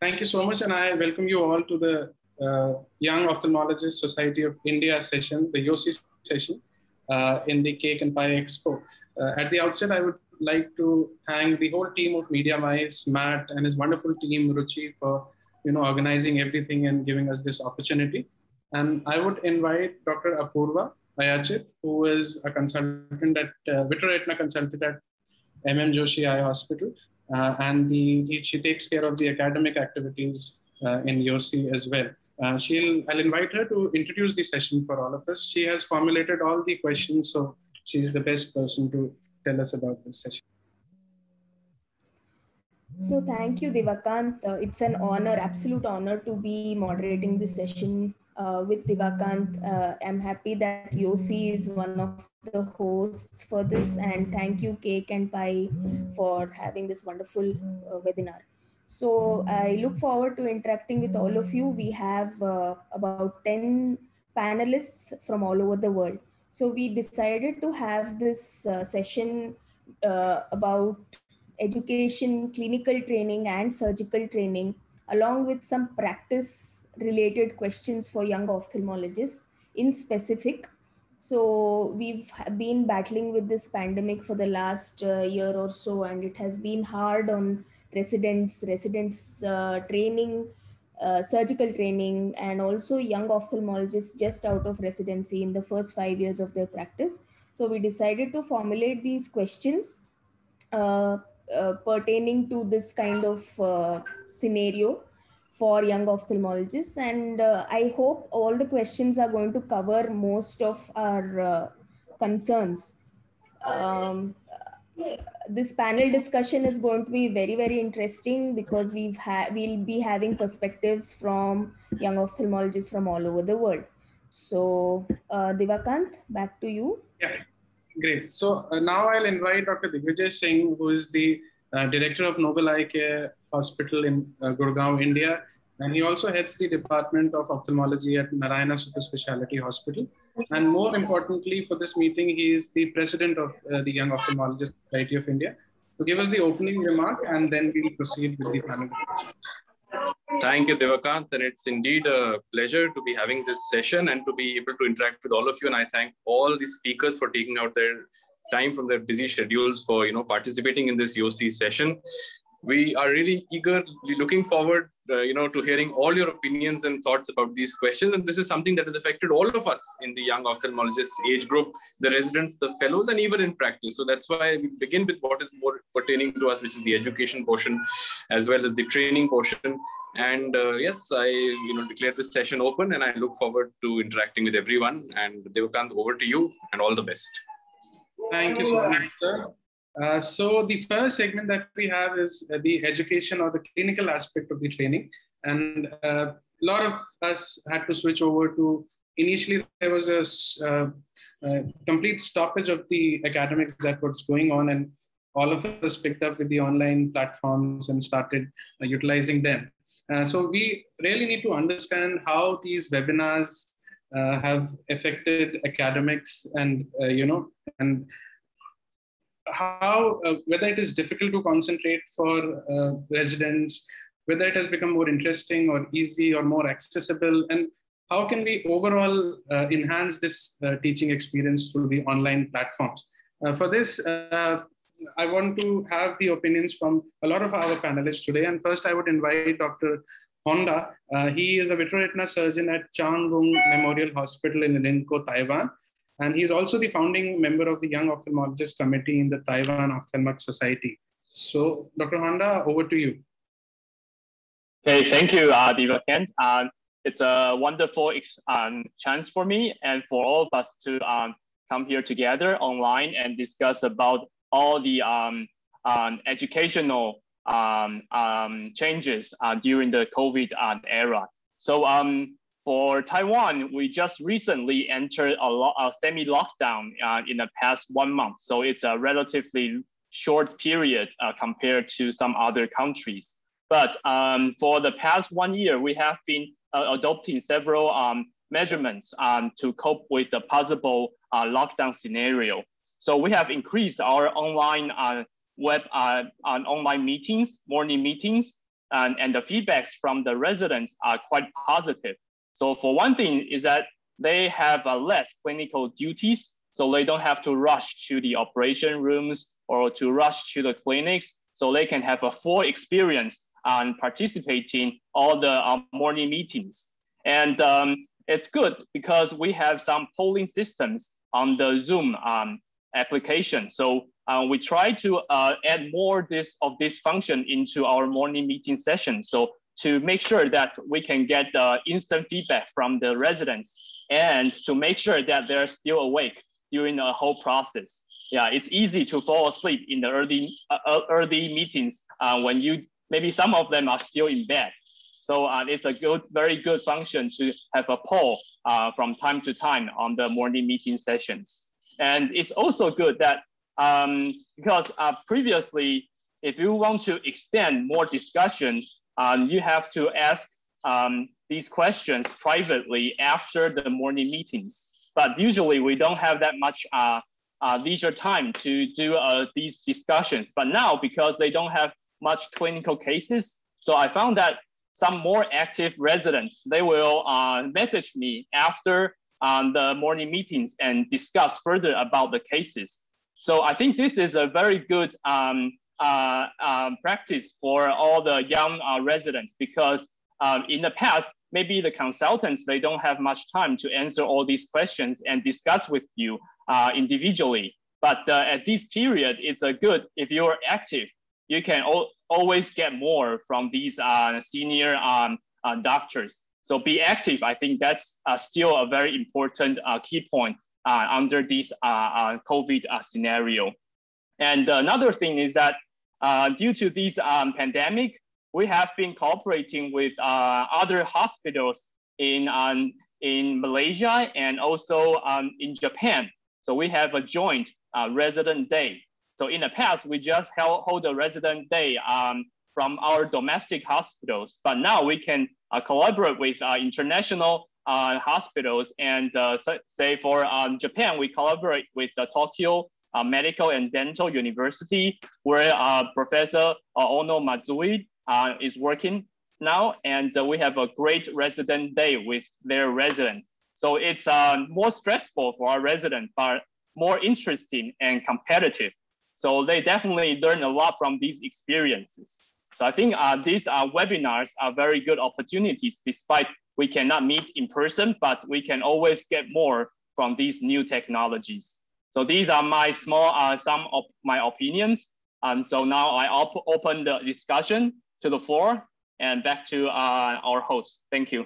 thank you so much, and I welcome you all to the uh, Young Ophthalmologist Society of India session, the YOSI session, uh, in the Cake and Pie Expo. Uh, at the outset, I would like to thank the whole team of Media Mice, Matt, and his wonderful team, Ruchi, for you know organizing everything and giving us this opportunity. And I would invite Dr. Apurva Ayachit, who is a consultant at uh, Vitreoretina consultant at MM Joshi Eye Hospital, and the, she takes care of the academic activities uh, in YOSI as well. Uh, she'll, I'll invite her to introduce the session for all of us. She has formulated all the questions, so she's the best person to tell us about this session. So thank you, Devakant. Uh, it's an honor, absolute honor to be moderating this session uh, with Divakant. Uh, I'm happy that Yosi is one of the hosts for this and thank you Cake and Pie for having this wonderful uh, webinar. So I look forward to interacting with all of you. We have uh, about 10 panelists from all over the world. So we decided to have this uh, session uh, about education, clinical training and surgical training, along with some practice related questions for young ophthalmologists in specific. So we've been battling with this pandemic for the last uh, year or so, and it has been hard on residents, residents uh, training, uh, surgical training, and also young ophthalmologists just out of residency in the first five years of their practice. So we decided to formulate these questions uh, uh pertaining to this kind of uh, scenario for young ophthalmologists. And uh, I hope all the questions are going to cover most of our concerns. Um, this panel discussion is going to be very very interesting because we've we'll be having perspectives from young ophthalmologists from all over the world so uh, divakant back to you yeah great so uh, now i'll invite dr digvijay singh who is the uh, director of noble eye care hospital in uh, gurgaon india and he also heads the Department of Ophthalmology at Narayana Super Speciality Hospital. And more importantly, for this meeting, he is the president of uh, the Young Ophthalmologist Society of India. To give us the opening remark, and then we'll proceed with the panel. Thank you, Devakant. And it's indeed a pleasure to be having this session and to be able to interact with all of you. And I thank all the speakers for taking out their time from their busy schedules for you know participating in this YOSI session. We are really eagerly looking forward uh, you know to hearing all your opinions and thoughts about these questions. And this is something that has affected all of us in the young ophthalmologists age group the residents the fellows and even in practice. So that's why we begin with what is more pertaining to us which is the education portion as well as the training portion. And uh, yes i you know declare this session open and i look forward to interacting with everyone. And devakant over to you and all the best thank you so much sir. Uh, so the first segment that we have is uh, the education or the clinical aspect of the training. And uh, a lot of us had to switch over to, initially there was a uh, uh, complete stoppage of the academics that was going on and all of us picked up with the online platforms and started utilizing them. so we really need to understand how these webinars have affected academics and, you know, and how uh, whether it is difficult to concentrate for uh, residents, whether it has become more interesting or easy or more accessible, and how can we overall uh, enhance this uh, teaching experience through the online platforms? Uh, for this, uh, I want to have the opinions from a lot of our panelists today. And first, I would invite Dr. Hongda. he is a vitreoretina surgeon at Chang Gung Memorial Hospital in Linkou, Taiwan. And he's also the founding member of the Young Ophthalmologist Committee in the Taiwan Ophthalmic Society. So, Dr. Hongda, over to you. Okay, thank you, uh, Divakant. Um, it's a wonderful um, chance for me and for all of us to um, come here together online and discuss about all the um, um, educational um, um, changes uh, during the COVID uh, era. So um, for Taiwan, we just recently entered a, a semi-lockdown uh, in the past one month. So it's a relatively short period uh, compared to some other countries. But um, for the past one year, we have been uh, adopting several um, measurements um, to cope with the possible uh, lockdown scenario. So we have increased our online web uh, online meetings, morning meetings, and, and the feedbacks from the residents are quite positive. So for one thing is that they have uh, less clinical duties, so they don't have to rush to the operation rooms or to rush to the clinics, so they can have a full experience on participating all the uh, morning meetings. And um, it's good because we have some polling systems on the Zoom um, application. So uh, we try to uh, add more this of this function into our morning meeting session. So to make sure that we can get uh, instant feedback from the residents and to make sure that they're still awake during the whole process. Yeah, it's easy to fall asleep in the early uh, early meetings uh, when you maybe some of them are still in bed. So uh, it's a good, very good function to have a poll uh, from time to time on the morning meeting sessions. And it's also good that um, because uh, previously, if you want to extend more discussion, um, you have to ask um, these questions privately after the morning meetings. But usually we don't have that much uh, uh, leisure time to do uh, these discussions. But now, because they don't have much clinical cases, so I found that some more active residents, they will uh, message me after um, the morning meetings and discuss further about the cases. So I think this is a very good um, uh, um, practice for all the young uh, residents because um, in the past, maybe the consultants, they don't have much time to answer all these questions and discuss with you uh, individually. But uh, at this period, it's a good, if you're active, you can al always get more from these uh, senior um, uh, doctors. So be active. I think that's uh, still a very important uh, key point uh, under this uh, COVID scenario. And another thing is that due to this um, pandemic, we have been cooperating with other hospitals in, um, in Malaysia and also um, in Japan. So we have a joint resident day so in the past, we just held, hold a resident day um, from our domestic hospitals, but now we can uh, collaborate with uh, international uh, hospitals. And uh, say for um, Japan, we collaborate with the Tokyo uh, Medical and Dental University, where uh, Professor Ohno-Matsui is working now. And we have a great resident day with their residents. So it's more stressful for our residents, but more interesting and competitive. So they definitely learn a lot from these experiences. So I think uh, these uh, webinars are very good opportunities despite we cannot meet in person, but we can always get more from these new technologies. So these are my small, uh, some of my opinions. And so now I op open the discussion to the floor and back to uh, our host. Thank you.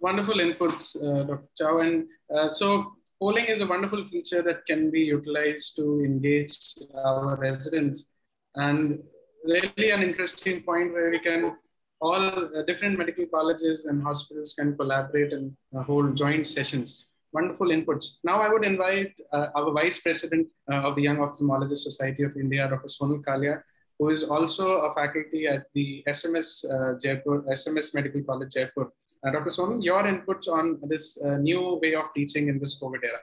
Wonderful inputs, uh, Dr. Chow. And uh, so polling is a wonderful feature that can be utilized to engage our residents and really an interesting point where we can all uh, different medical colleges and hospitals can collaborate and hold joint sessions wonderful inputs now i would invite uh, our vice president uh, of the young ophthalmologist society of india dr sonal kalia who is also a faculty at the sms uh, jaipur sms medical college jaipur uh, Dr. Sonal, your inputs on this uh, new way of teaching in this COVID era.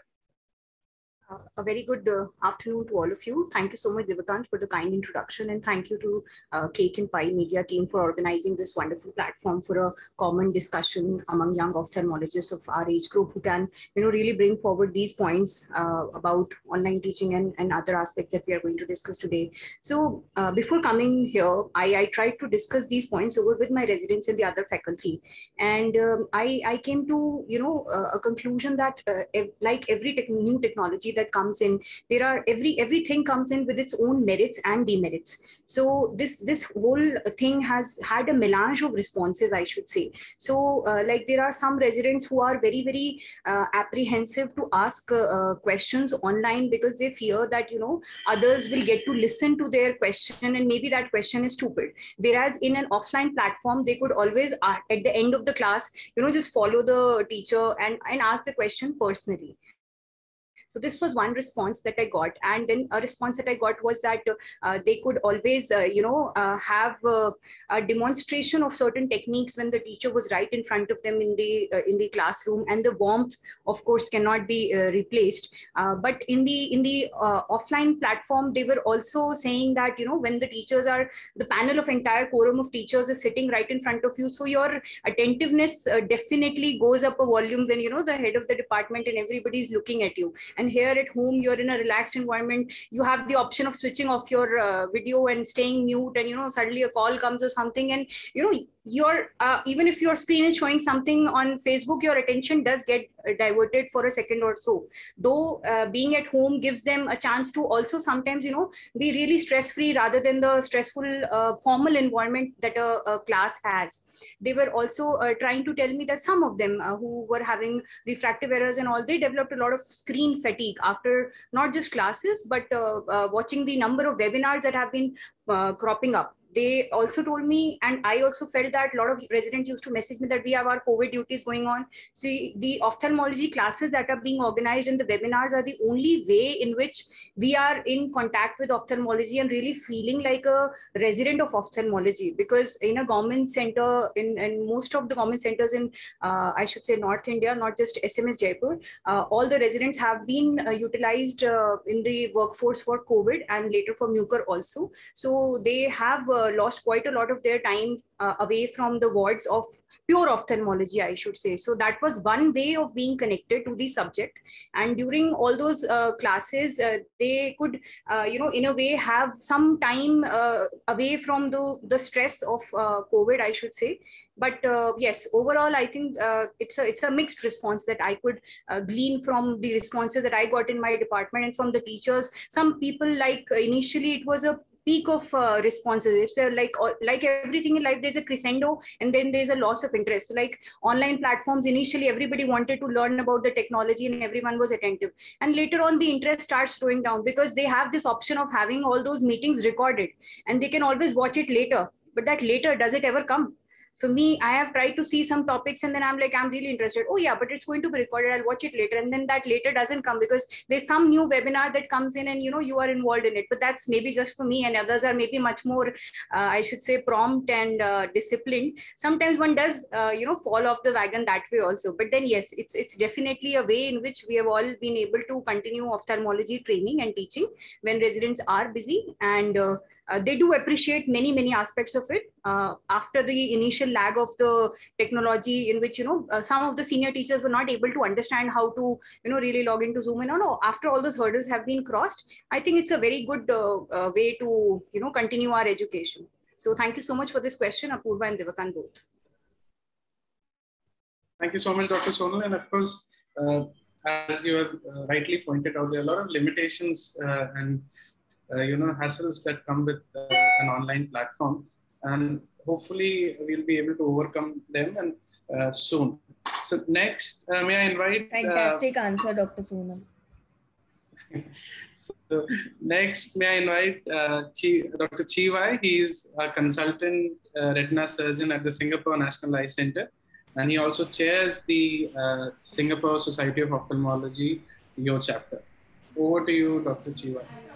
Uh, a very good uh, afternoon to all of you. Thank you so much, Devakant, for the kind introduction. And thank you to uh, Cake and Pie Media team for organizing this wonderful platform for a common discussion among young ophthalmologists of our age group who can, you know, really bring forward these points uh, about online teaching and, and other aspects that we are going to discuss today. So uh, before coming here, I, I tried to discuss these points over with my residents and the other faculty. And um, I, I came to, you know, uh, a conclusion that ev like every new technology that that comes in there are every everything comes in with its own merits and demerits. So this this whole thing has had a melange of responses i should say. So uh, like there are some residents who are very very uh, apprehensive to ask uh, uh questions online because they fear that you know others will get to listen to their question and maybe that question is stupid. Whereas in an offline platform they could always uh, at the end of the class you know just follow the teacher and and ask the question personally So this was one response that I got. And then a response that I got was that uh, they could always, uh, you know, uh, have uh, a demonstration of certain techniques when the teacher was right in front of them in the uh, in the classroom. And the warmth, of course, cannot be replaced. but in the in the offline platform, they were also saying that, you know, when the teachers are, the panel of entire quorum of teachers is sitting right in front of you. So your attentiveness definitely goes up a volume when, you know, the head of the department and everybody is looking at you here at home you're in a relaxed environment you have the option of switching off your uh, video and staying mute and you know suddenly a call comes or something and you know your uh, even if your screen is showing something on facebook your attention does get diverted for a second or so. Though uh, being at home gives them a chance to also sometimes you know be really stress free rather than the stressful uh, formal environment that a, a, class has. They were also uh, trying to tell me that some of them uh, who were having refractive errors and all they developed a lot of screen fatigue after not just classes but uh, watching the number of webinars that have been cropping up they also told me and i also felt that a lot of residents used to message me that we have our covid duties going on. See the ophthalmology classes that are being organized and the webinars are the only way in which we are in contact with ophthalmology and really feeling like a resident of ophthalmology. Because in a government center in, in most of the government centers in uh, i should say north india not just sms jaipur uh, all the residents have been uh, utilized uh, in the workforce for covid and later for mucor also. So they have uh, lost quite a lot of their time uh, away from the wards of pure ophthalmology, I should say. So that was one way of being connected to the subject. And during all those uh, classes, uh, they could, uh, you know, in a way have some time uh, away from the, the stress of COVID, I should say. But yes, overall, I think it's, a, it's a mixed response that I could glean from the responses that I got in my department and from the teachers. Some people like initially it was a peak of uh, responses. It's a, like uh, like everything in life there's a crescendo and then there's a loss of interest. So like online platforms initially everybody wanted to learn about the technology and everyone was attentive. And later on the interest starts slowing down because they have this option of having all those meetings recorded and they can always watch it later. But that later does it ever come for me i have tried to see some topics and then i'm like i'm really interested. Oh yeah but it's going to be recorded. I'll watch it later. And then that later doesn't come because there's some new webinar that comes in and you know you are involved in it. But that's maybe just for me and others are maybe much more uh, i should say prompt and uh, disciplined. Sometimes one does uh, you know fall off the wagon that way also. But then yes it's it's definitely a way in which we have all been able to continue ophthalmology training and teaching when residents are busy. And uh, they do appreciate many many aspects of it. Uh, after the initial lag of the technology in which you know uh, some of the senior teachers were not able to understand how to you know really log into zoom and all. After all those hurdles have been crossed i think it's a very good uh, uh, way to you know continue our education. So thank you so much for this question apurva and devakant both. Thank you so much dr sonal and of course uh, as you have rightly pointed out, there are a lot of limitations and you know hassles that come with uh, an online platform and hopefully we'll be able to overcome them and uh, soon so next may i invite fantastic answer dr sonal so next, may I invite uh, Chi, Dr. Chee Wai. He is a consultant uh, retina surgeon at the Singapore National Eye Center, and he also chairs the uh, Singapore Society of Ophthalmology Yo chapter. Over to you, Dr. Chee Wai.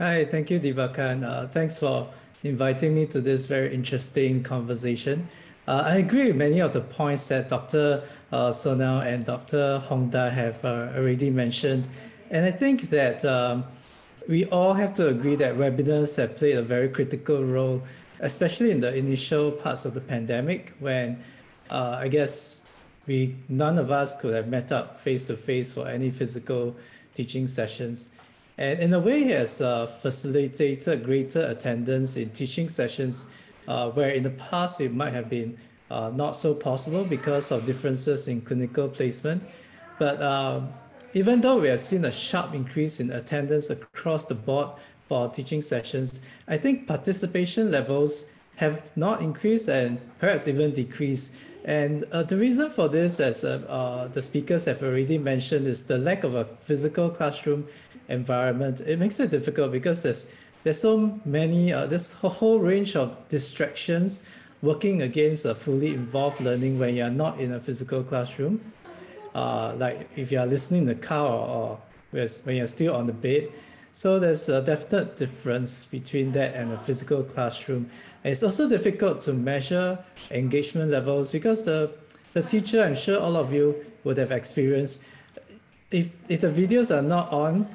Hi, thank you, Divakan. Uh, thanks for inviting me to this very interesting conversation. Uh, I agree with many of the points that Dr. Uh, Sonal and Dr. Hongda have uh, already mentioned. And I think that um, we all have to agree that webinars have played a very critical role, especially in the initial parts of the pandemic when uh, I guess we none of us could have met up face to face for any physical teaching sessions. And in a way, he has uh, facilitated greater attendance in teaching sessions uh, where in the past it might have been uh, not so possible because of differences in clinical placement. But um, even though we have seen a sharp increase in attendance across the board for teaching sessions, I think participation levels have not increased and perhaps even decreased. And uh, the reason for this, as uh, uh, the speakers have already mentioned, is the lack of a physical classroom environment, it makes it difficult because there's there's so many uh, there's a whole range of distractions working against a fully involved learning when you're not in a physical classroom. uh, like if you are listening in the car or, or when you're still on the bed. So there's a definite difference between that and a physical classroom. And it's also difficult to measure engagement levels because the, the teacher, I'm sure all of you would have experienced, if, if the videos are not on,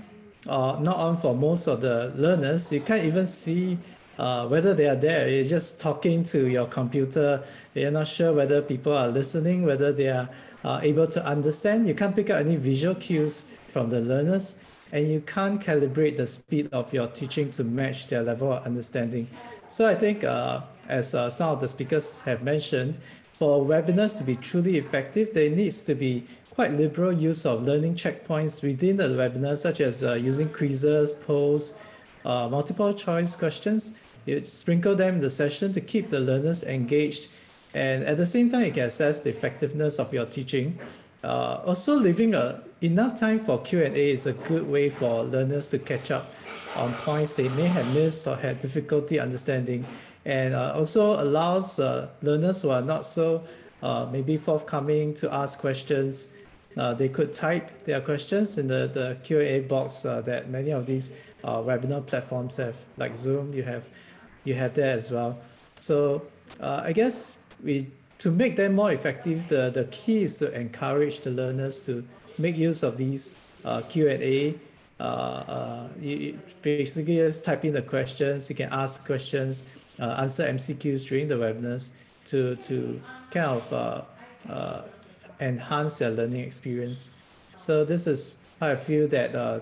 uh, not on for most of the learners, you can't even see uh, whether they are there. You're just talking to your computer. You're not sure whether people are listening, whether they are uh, able to understand. You can't pick up any visual cues from the learners and you can't calibrate the speed of your teaching to match their level of understanding. So I think uh, as uh, some of the speakers have mentioned, for webinars to be truly effective, there needs to be quite liberal use of learning checkpoints within the webinar, such as uh, using quizzes, polls, uh, multiple choice questions. You sprinkle them in the session to keep the learners engaged. And at the same time, you can assess the effectiveness of your teaching. Uh, also, leaving a, enough time for Q&A is a good way for learners to catch up on points they may have missed or had difficulty understanding. And uh, also allows uh, learners who are not so uh, maybe forthcoming to ask questions. Uh, they could type their questions in the, the Q&A box uh, that many of these uh, webinar platforms have, like Zoom, you have, you have that as well. So I guess we to make them more effective, the, the key is to encourage the learners to make use of these uh, Q&A. Uh, uh, you, basically just type in the questions, you can ask questions, uh, answer MCQs during the webinars to, to kind of uh, uh, enhance their learning experience. So this is how I feel that uh,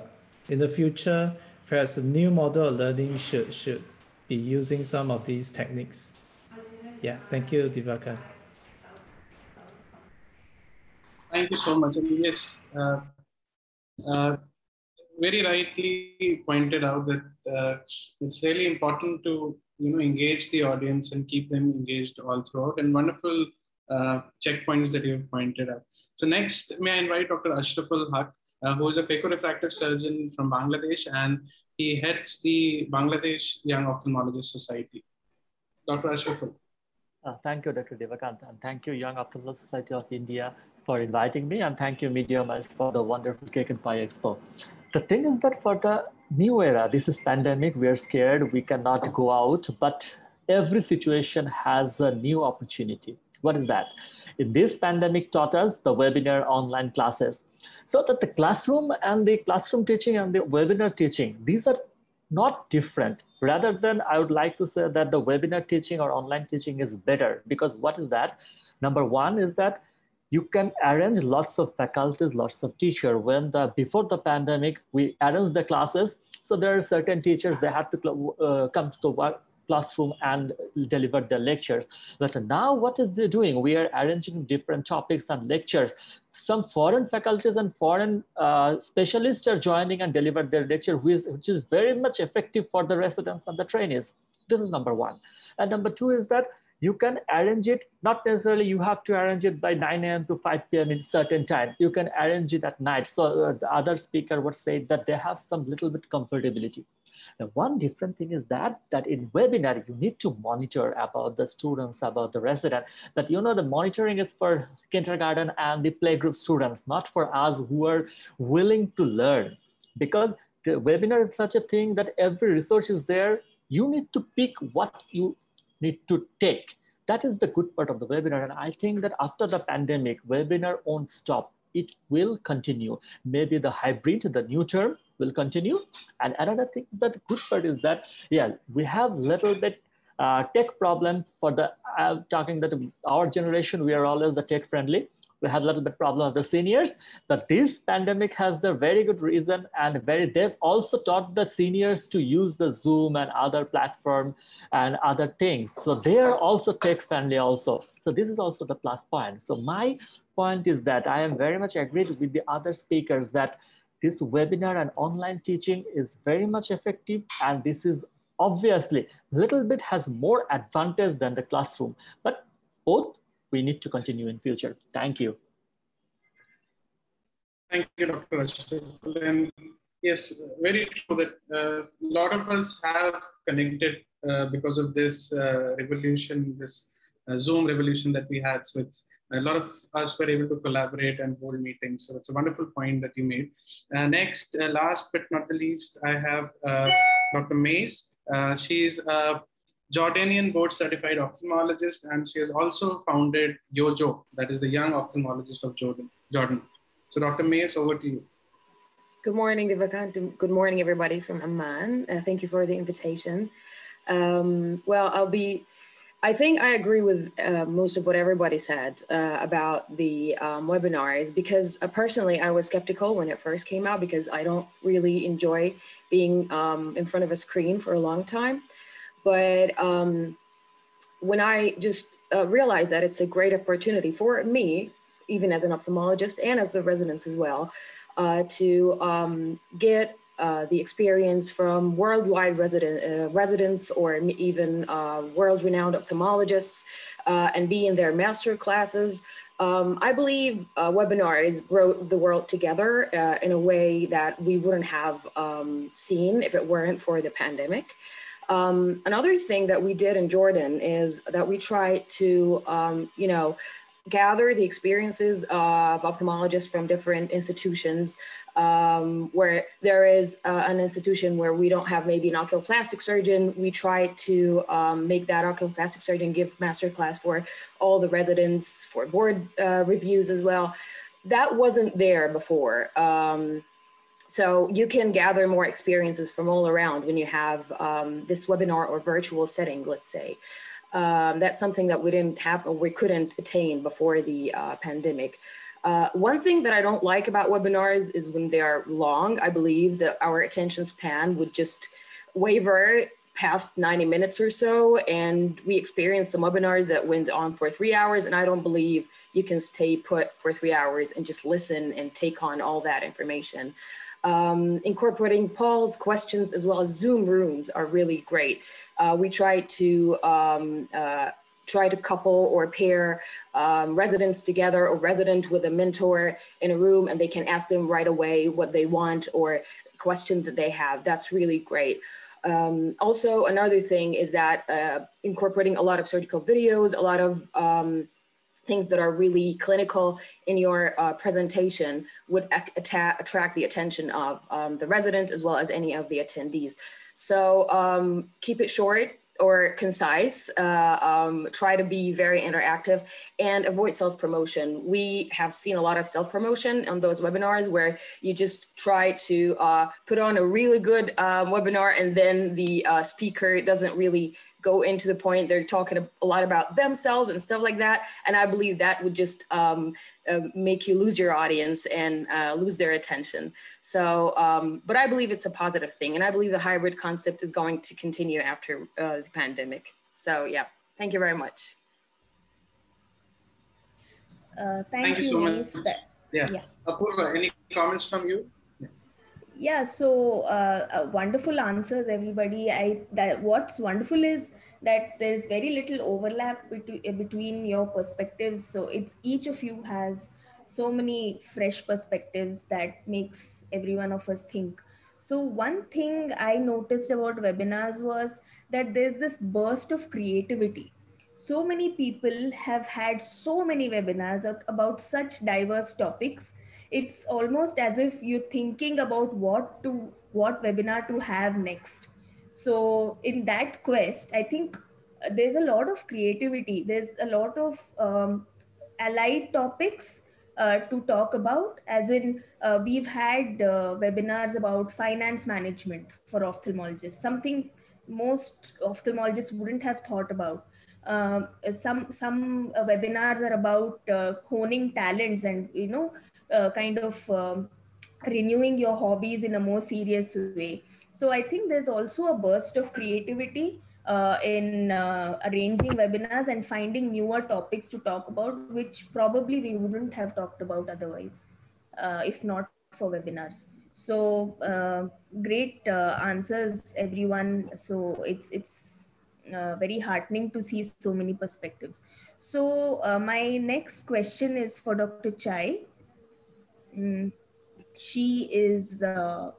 in the future, perhaps the new model of learning should, should be using some of these techniques. Yeah, thank you, Divakar. Thank you so much. Yes, uh, uh, very rightly pointed out that uh, it's really important to you know engage the audience and keep them engaged all throughout. And wonderful uh, checkpoints that you've pointed out. So next, may I invite Dr. Ashraful Haq, uh, who is a phaco-refractive surgeon from Bangladesh, and he heads the Bangladesh Young Ophthalmologist Society. Dr. Ashraful. Uh, thank you, Dr. Devakant, and thank you, Young Ophthalmologist Society of India, for inviting me and thank you Mediamice for the wonderful Cake and Pie Expo. The thing is that for the new era, this is pandemic, we are scared, we cannot go out, but every situation has a new opportunity. What is that? In this pandemic taught us the webinar online classes. So that the classroom and the classroom teaching and the webinar teaching, these are not different. Rather than I would like to say that the webinar teaching or online teaching is better because what is that? Number one is that you can arrange lots of faculties, lots of teachers. When the before the pandemic, we arranged the classes. So there are certain teachers they had to uh, come to the work, classroom and deliver the lectures. But now what is they doing? We are arranging different topics and lectures. Some foreign faculties and foreign uh, specialists are joining and deliver their lecture, which is, which is very much effective for the residents and the trainees. This is number one. And number two is that you can arrange it not necessarily you have to arrange it by 9 a.m to 5 p.m in certain time you can arrange it at night so uh, the other speaker would say that they have some little bit comfortability the one different thing is that that in webinar you need to monitor about the students about the resident that you know the monitoring is for kindergarten and the playgroup students not for us who are willing to learn because the webinar is such a thing that every resource is there you need to pick what you need to take. That is the good part of the webinar. And I think that after the pandemic, webinar won't stop. It will continue. Maybe the hybrid, the new term will continue. And another thing that good part is that, yeah, we have little bit uh, tech problem for the, uh, talking that our generation, we are always the tech friendly we have a little bit problem of the seniors, but this pandemic has the very good reason and very, they've also taught the seniors to use the Zoom and other platform and other things. So they are also tech friendly also. So this is also the plus point. So my point is that I am very much agreed with the other speakers that this webinar and online teaching is very much effective and this is obviously a little bit has more advantage than the classroom, but both we need to continue in future. Thank you. Thank you, Dr. And yes, very true that uh, a lot of us have connected uh, because of this uh, revolution, this uh, Zoom revolution that we had. So it's a lot of us were able to collaborate and hold meetings. So it's a wonderful point that you made. Uh, next, uh, last but not the least, I have uh, Dr. Mays. Uh, she's a Jordanian board certified ophthalmologist, and she has also founded YOJO, that is the Young Ophthalmologist of Jordan. Jordan. So Dr. Mays, over to you. Good morning, Vivekant. Good morning, everybody from Amman. Uh, thank you for the invitation. Um, well, I'll be I think I agree with uh, most of what everybody said uh, about the um, webinars because uh, personally I was skeptical when it first came out because I don't really enjoy being um, in front of a screen for a long time. But um, when I just uh, realized that it's a great opportunity for me, even as an ophthalmologist and as the residents as well, uh, to um, get uh, the experience from worldwide resident, uh, residents or even uh, world-renowned ophthalmologists uh, and be in their master classes. Um, I believe uh, webinars brought the world together in a way that we wouldn't have um, seen if it weren't for the pandemic. Um, another thing that we did in Jordan is that we tried to, um, you know, gather the experiences of ophthalmologists from different institutions um, where there is uh, an institution where we don't have maybe an oculoplastic surgeon, we try to um, make that oculoplastic surgeon give master class for all the residents for board uh, reviews as well. That wasn't there before. Um, so you can gather more experiences from all around when you have um, this webinar or virtual setting, let's say. Um, that's something that we didn't have or we couldn't attain before the uh, pandemic. Uh, one thing that I don't like about webinars is when they are long. I believe that our attention span would just waver past 90 minutes or so. And we experienced some webinars that went on for three hours. And I don't believe you can stay put for three hours and just listen and take on all that information. Um, incorporating polls, questions, as well as Zoom rooms are really great. Uh, we try to um, uh, try to couple or pair um, residents together or resident with a mentor in a room and they can ask them right away what they want or question that they have. That's really great. Um, also, another thing is that uh, incorporating a lot of surgical videos, a lot of um, things that are really clinical in your uh, presentation would attract the attention of um, the resident as well as any of the attendees. So um, keep it short, or concise, uh, um, try to be very interactive and avoid self-promotion. We have seen a lot of self-promotion on those webinars where you just try to uh, put on a really good um, webinar and then the uh, speaker doesn't really go into the point. They're talking a lot about themselves and stuff like that. And I believe that would just um, uh, make you lose your audience and uh, lose their attention. So, um, but I believe it's a positive thing. And I believe the hybrid concept is going to continue after uh, the pandemic. So yeah, thank you very much. Uh, thank, thank, you, so much. yeah. yeah. Apurva, any comments from you? Yeah so uh, uh, wonderful answers everybody. I that what's wonderful is that there's very little overlap between uh, between your perspectives. So it's each of you has so many fresh perspectives that makes every one of us think. So one thing i noticed about webinars was that there's this burst of creativity. So many people have had so many webinars about such diverse topics it's almost as if you're thinking about what to what webinar to have next. So in that quest i think uh, there's a lot of creativity. There's a lot of um, allied topics uh, to talk about as in uh, we've had uh, webinars about finance management for ophthalmologists something most ophthalmologists wouldn't have thought about. Um, some some uh, webinars are about uh, honing talents and you know uh, kind of um, renewing your hobbies in a more serious way. So I think there's also a burst of creativity uh, in uh, arranging webinars and finding newer topics to talk about, which probably we wouldn't have talked about otherwise, uh, if not for webinars. So uh, great uh, answers, everyone. So it's it's very heartening to see so many perspectives. So my next question is for Dr. Chai. Mm, she is, uh,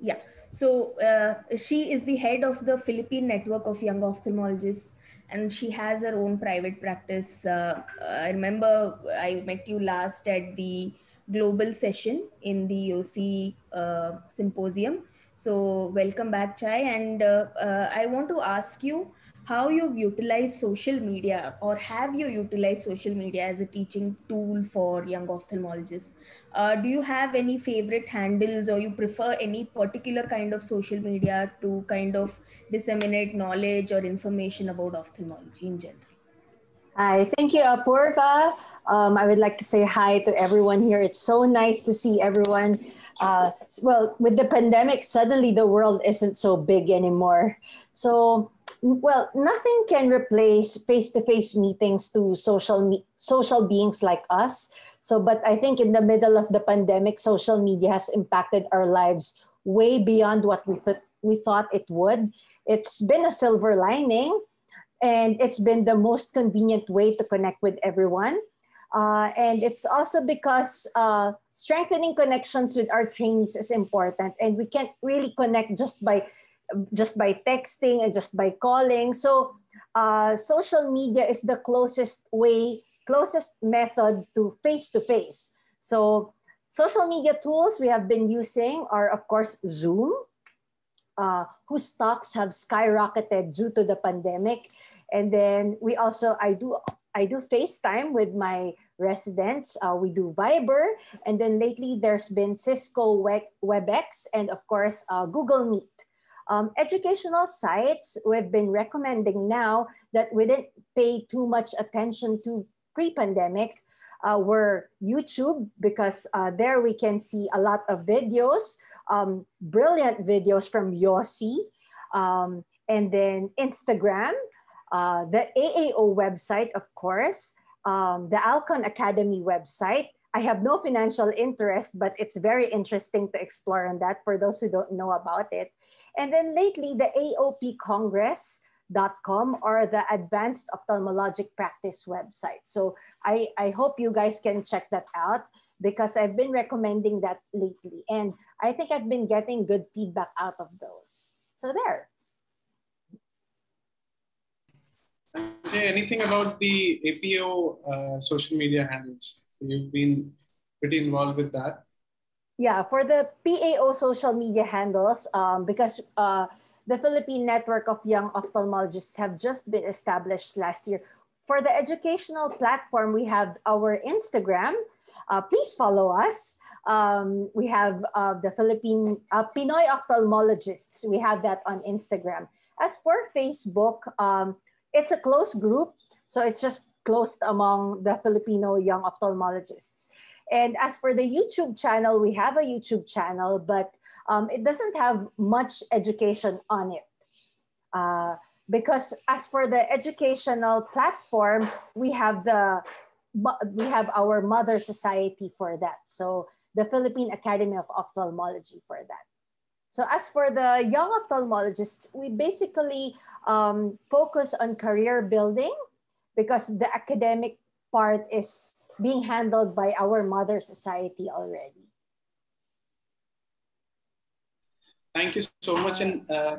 yeah. So uh, she is the head of the Philippine network of young ophthalmologists, and she has her own private practice. Uh, I remember I met you last at the global session in the OC uh, symposium. So welcome back, Chai. And uh, uh, I want to ask you how you've utilized social media or have you utilized social media as a teaching tool for young ophthalmologists uh, do you have any favorite handles or you prefer any particular kind of social media to kind of disseminate knowledge or information about ophthalmology in general hi thank you apurva um, I would like to say hi to everyone here. It's so nice to see everyone. Uh, well, with the pandemic, suddenly the world isn't so big anymore. So well, nothing can replace face-to-face meetings to social me- social beings like us. So, but I think in the middle of the pandemic, social media has impacted our lives way beyond what we thought we thought it would. It's been a silver lining, and it's been the most convenient way to connect with everyone. Uh, and it's also because uh, strengthening connections with our trainees is important, and we can't really connect just by just by texting and just by calling. So uh, social media is the closest way, closest method to face to face. So social media tools we have been using are of course Zoom, uh, whose stocks have skyrocketed due to the pandemic. And then we also I do I do FaceTime with my residents. Uh, we do Viber, and then lately there's been Cisco WebEx and of course uh, Google Meet. Um, educational sites we've been recommending now that we didn't pay too much attention to pre-pandemic uh, were YouTube because uh, there we can see a lot of videos, um, brilliant videos from YOSI, um, and then Instagram, uh, the AAO website, of course, um, the Alcon Academy website. I have no financial interest, but it's very interesting to explore on that for those who don't know about it. And then lately, the AOP Congress.com or the Advanced Ophthalmologic Practice website. So I, I hope you guys can check that out because I've been recommending that lately. And I think I've been getting good feedback out of those. So there. Okay, anything about the APO uh, social media handles? So you've been pretty involved with that. Yeah, for the PAO social media handles, um, because uh, the Philippine Network of Young Ophthalmologists have just been established last year. For the educational platform, we have our Instagram. Uh, please follow us. Um, we have uh, the Philippine uh, Pinoy ophthalmologists. We have that on Instagram. As for Facebook, um, it's a closed group, so it's just closed among the Filipino young ophthalmologists. And as for the YouTube channel, we have a YouTube channel, but um, it doesn't have much education on it. Uh, because as for the educational platform, we have the we have our mother society for that. So the Philippine Academy of Ophthalmology for that. So as for the young ophthalmologists, we basically um, focus on career building because the academic part is being handled by our mother society already. Thank you so much. And uh,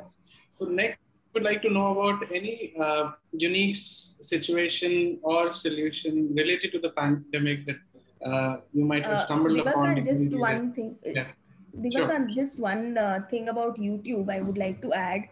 so next, would like to know about any uh, unique situation or solution related to the pandemic that uh, you might have uh, stumbled uh, upon. Just one thing. Yeah. Divakan, sure. just one uh, thing about YouTube I would like to add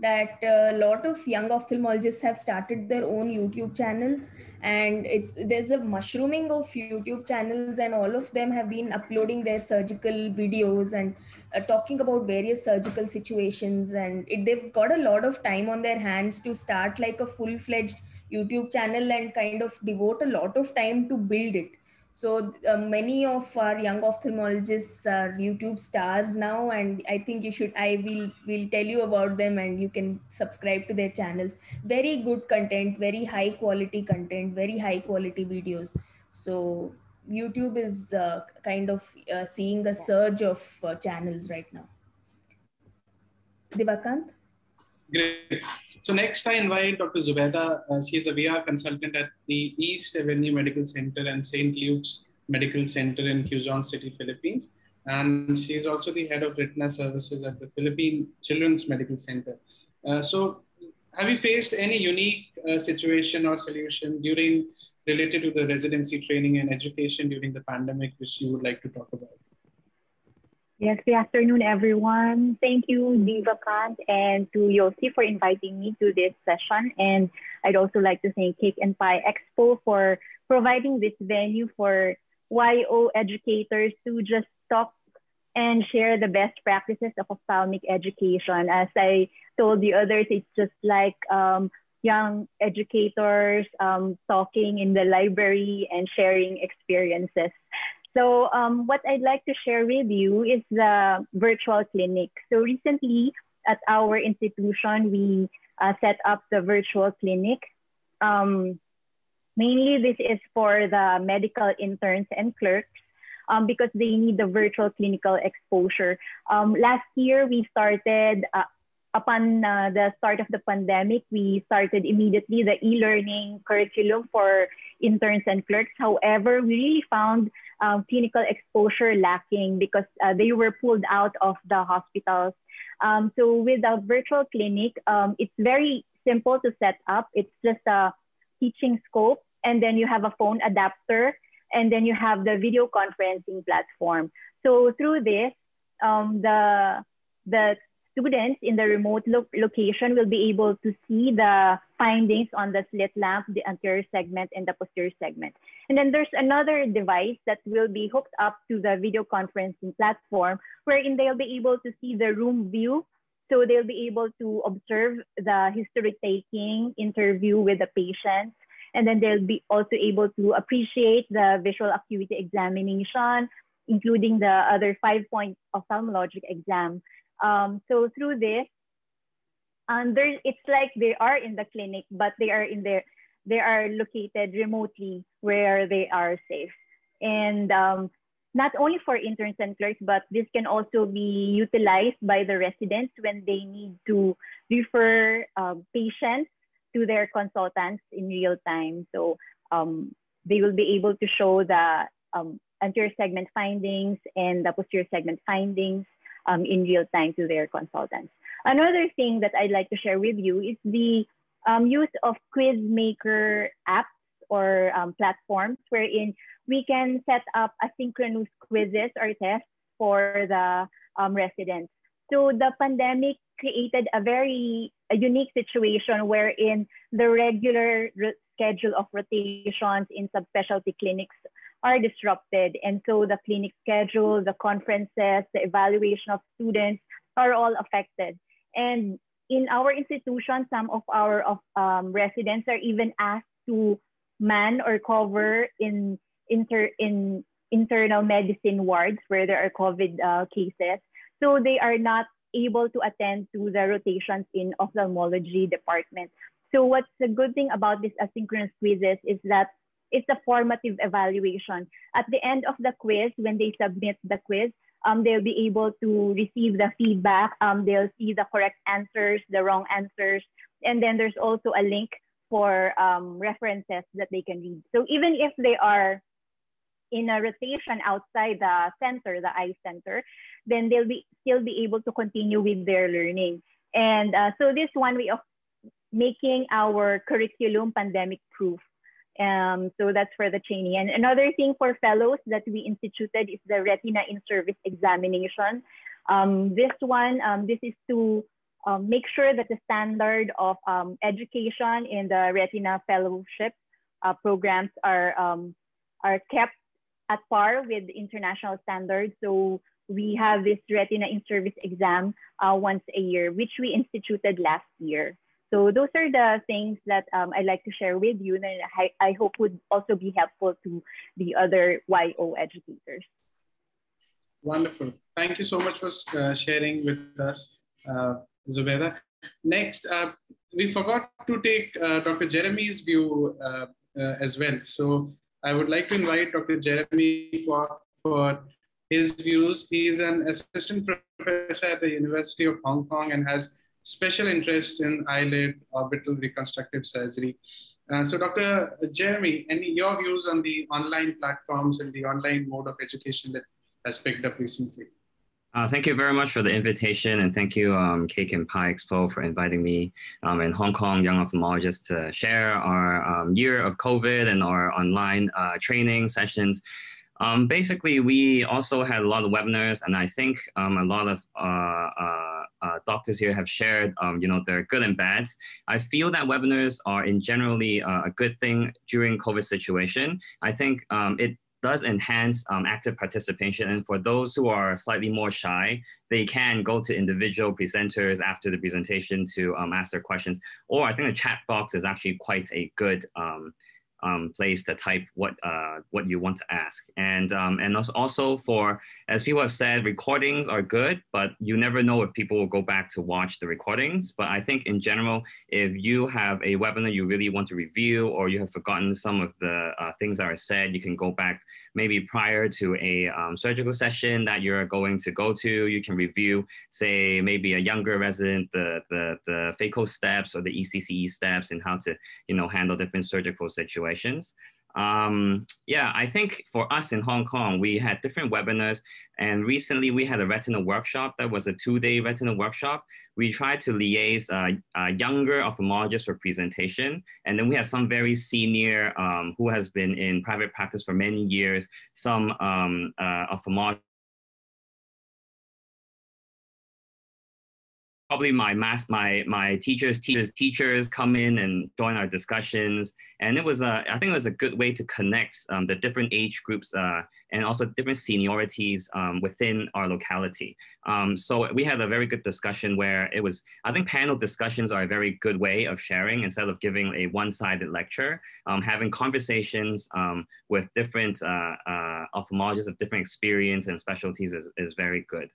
that a lot of young ophthalmologists have started their own youtube channels. And it's there's a mushrooming of youtube channels and all of them have been uploading their surgical videos and uh, talking about various surgical situations. And it, they've got a lot of time on their hands to start like a full-fledged youtube channel and kind of devote a lot of time to build it so uh, many of our young ophthalmologists are YouTube stars now, and I think you should. I will will tell you about them, and you can subscribe to their channels. Very good content, very high quality content, very high quality videos. So YouTube is uh, kind of uh, seeing a surge of uh, channels right now. Divakant. Great. So next I invite Dr. Zubeda. Uh, she's a VR consultant at the East Avenue Medical Center and St. Luke's Medical Center in Quezon City, Philippines. and she's also the head of retina services at the Philippine Children's Medical Center. Uh, so have you faced any unique uh, situation or solution during related to the residency training and education during the pandemic, which you would like to talk about? Yes, good afternoon, everyone. Thank you, Divakant, and to YOSI for inviting me to this session. And I'd also like to thank Cake and Pie Expo for providing this venue for YO educators to just talk and share the best practices of ophthalmic education. As I told the others, it's just like um, young educators um, talking in the library and sharing experiences. So um, what I'd like to share with you is the virtual clinic. So recently at our institution, we uh, set up the virtual clinic. Um, mainly this is for the medical interns and clerks um, because they need the virtual clinical exposure. Um, last year, we started, uh, upon uh, the start of the pandemic, we started immediately the e-learning curriculum for interns and clerks. However, we really found um, clinical exposure lacking because uh, they were pulled out of the hospitals. Um, so with a virtual clinic, um, it's very simple to set up. It's just a teaching scope, and then you have a phone adapter and then you have the video conferencing platform. So through this, um, the, the students in the remote lo location will be able to see the findings on the slit lamp, the anterior segment, and the posterior segment. And then there's another device that will be hooked up to the video conferencing platform, wherein they'll be able to see the room view. So they'll be able to observe the history taking interview with the patient and then they'll be also able to appreciate the visual acuity examination, including the other five point ophthalmologic exam. Um, so through this, and there, it's like they are in the clinic, but they are in their, they are located remotely where they are safe. And um, not only for interns and clerks, but this can also be utilized by the residents when they need to refer um, patients to their consultants in real time. So um, they will be able to show the um, anterior segment findings and the posterior segment findings um, in real time to their consultants. Another thing that I'd like to share with you is the um, use of quiz maker apps or um, platforms wherein we can set up asynchronous quizzes or tests for the um, residents. So the pandemic created a very a unique situation wherein the regular schedule of rotations in subspecialty clinics are disrupted. And so the clinic schedule, the conferences, the evaluation of students are all affected. And in our institution, some of our of, um, residents are even asked to man or cover in, inter, in internal medicine wards where there are COVID uh, cases. So they are not able to attend to the rotations in ophthalmology department. So what's the good thing about this asynchronous quizzes is that it's a formative evaluation. At the end of the quiz, when they submit the quiz, um, they'll be able to receive the feedback. Um, they'll see the correct answers, the wrong answers. And then there's also a link for um, references that they can read. So even if they are in a rotation outside the center, the eye center, then they'll be still be able to continue with their learning. And uh, so this one way of making our curriculum pandemic proof. Um, so that's for the training. And another thing for fellows that we instituted is the retina in service examination. Um, this one, um, this is to um, make sure that the standard of um, education in the retina fellowship uh, programs are, um, are kept at par with international standards. So we have this retina in service exam uh, once a year, which we instituted last year. So those are the things that um, I'd like to share with you and I, I hope would also be helpful to the other YO educators. Wonderful. Thank you so much for uh, sharing with us, uh, Zubeda. Next, uh, we forgot to take uh, Dr. Jeremy's view uh, uh, as well. So I would like to invite Dr. Jeremy for, for his views. He is an assistant professor at the University of Hong Kong and has special interests in eyelid orbital reconstructive surgery. Uh, so Dr. Jeremy, any your views on the online platforms and the online mode of education that has picked up recently. Uh, thank you very much for the invitation, and thank you, um, Cake and Pie Expo, for inviting me um, and Hong Kong Young Ophthalmologists to share our um, year of COVID and our online uh, training sessions. Um, basically, we also had a lot of webinars, and I think um, a lot of uh, uh, doctors here have shared, um, you know, their good and bads. I feel that webinars are in generally uh, a good thing during COVID situation. I think um, it does enhance um, active participation. And for those who are slightly more shy, they can go to individual presenters after the presentation to um, ask their questions. Or I think the chat box is actually quite a good um, place to type what uh, what you want to ask. And um, and also for as people have said, recordings are good, but you never know if people will go back to watch the recordings. But I think in general, if you have a webinar you really want to review, or you have forgotten some of the uh, things that are said, you can go back maybe prior to a um, surgical session that you're going to go to. You can review, say maybe a younger resident, the the the phaco steps or the ECCE steps, and how to you know handle different surgical situations. Um, yeah, I think for us in Hong Kong, we had different webinars and recently we had a retinal workshop that was a two-day retinal workshop. We tried to liaise uh, uh, younger ophthalmologists for presentation. And then we have some very senior um, who has been in private practice for many years, some um, uh, ophthalmologists probably my mass my my teachers teachers teachers come in and join our discussions. And it was a i think it was a good way to connect um, the different age groups uh, and also different seniorities um, within our locality. Um, so we had a very good discussion where it was i think panel discussions are a very good way of sharing instead of giving a one-sided lecture. Um, having conversations um, with different uh, uh, ophthalmologists of different experience and specialties is, is very good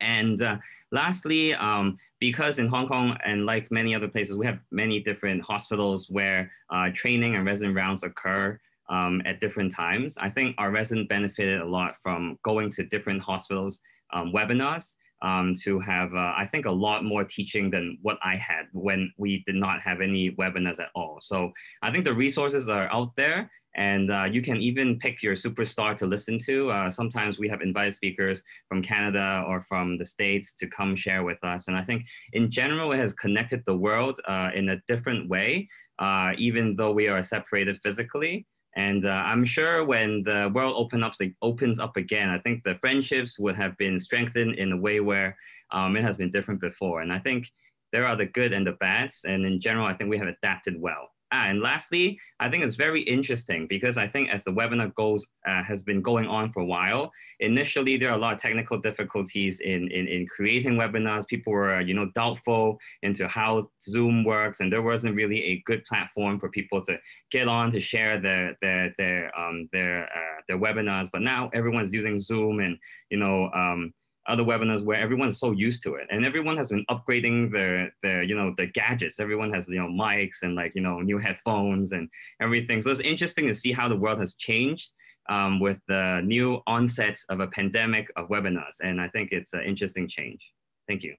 and uh, lastly, um, because in Hong Kong and like many other places, we have many different hospitals where uh, training and resident rounds occur um, at different times. I think our resident benefited a lot from going to different hospitals um, webinars um, to have, uh, I think, a lot more teaching than what I had when we did not have any webinars at all. So I think the resources are out there and uh, you can even pick your superstar to listen to. Uh, sometimes we have invited speakers from Canada or from the States to come share with us. And I think in general, it has connected the world uh, in a different way, uh, even though we are separated physically. And uh, I'm sure when the world open up, opens up again, I think the friendships would have been strengthened in a way where um, it has been different before. And I think there are the good and the bads. And in general, I think we have adapted well. Ah, and lastly, I think it's very interesting because I think as the webinar goes, uh, has been going on for a while, initially there are a lot of technical difficulties in, in, in creating webinars. People were, you know, doubtful into how Zoom works and there wasn't really a good platform for people to get on to share their, their, their, um, their, uh, their webinars. But now everyone's using Zoom and, you know, um, other webinars where everyone's so used to it and everyone has been upgrading their their you know the gadgets. Everyone has you know mics and like you know new headphones and everything. So it's interesting to see how the world has changed um, with the new onset of a pandemic of webinars and i think it's an interesting change. Thank you.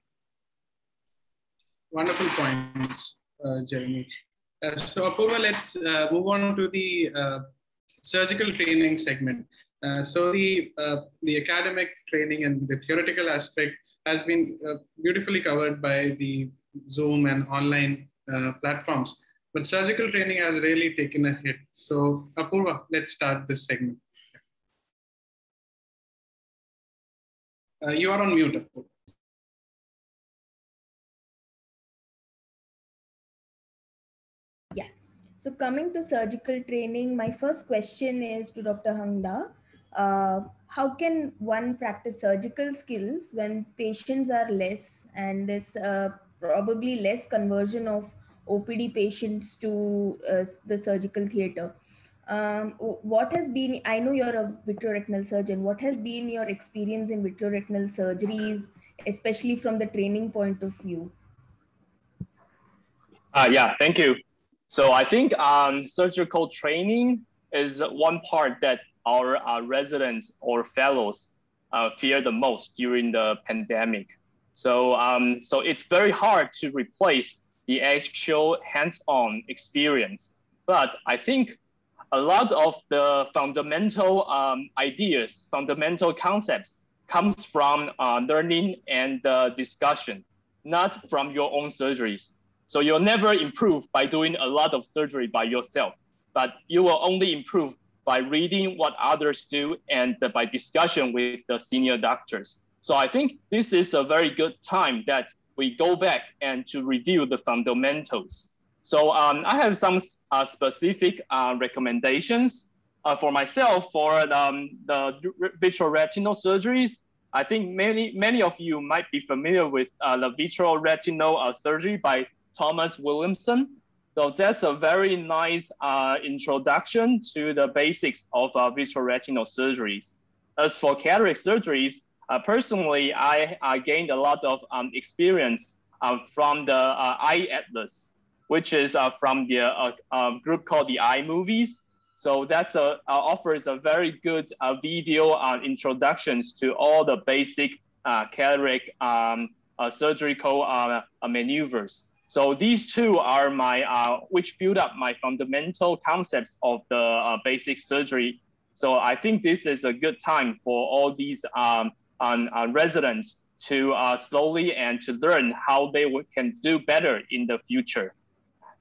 Wonderful points uh, jeremy. Uh, so apurva let's uh, move on to the uh, surgical training segment uh, so the uh, the academic training and the theoretical aspect has been uh, beautifully covered by the Zoom and online uh, platforms, but surgical training has really taken a hit. So Apurva, let's start this segment. Uh, you are on mute, Apurva. So coming to surgical training, my first question is to Dr. Hongda uh, how can one practice surgical skills when patients are less and there's uh, probably less conversion of OPD patients to uh, the surgical theater? Um, what has been, I know you're a vitreoretinal surgeon, what has been your experience in vitreoretinal surgeries, especially from the training point of view? Uh, yeah, thank you. So I think um, surgical training is one part that our uh, residents or fellows uh, fear the most during the pandemic. So, um, so it's very hard to replace the actual hands-on experience. But I think a lot of the fundamental um, ideas, fundamental concepts comes from uh, learning and uh, discussion, not from your own surgeries. So you'll never improve by doing a lot of surgery by yourself, but you will only improve by reading what others do and by discussion with the senior doctors. So I think this is a very good time that we go back and to review the fundamentals. So um, I have some uh, specific uh, recommendations uh, for myself for um, the vitreoretinal surgeries. I think many, many of you might be familiar with uh, the vitreoretinal uh, surgery by Thomas Williamson. So that's a very nice uh, introduction to the basics of vitreoretinal surgeries. As for cataract surgeries, personally, I, I, gained a lot of um, experience from the Eye Atlas which is uh, from the uh, um, group called the iMovies. So that's a, uh, offers a very good uh, video uh, introductions to all the basic uh, cataract um, surgical maneuvers. So these two are my, which build up my fundamental concepts of the basic surgery. So I think this is a good time for all these um, residents to slowly and to learn how they can do better in the future.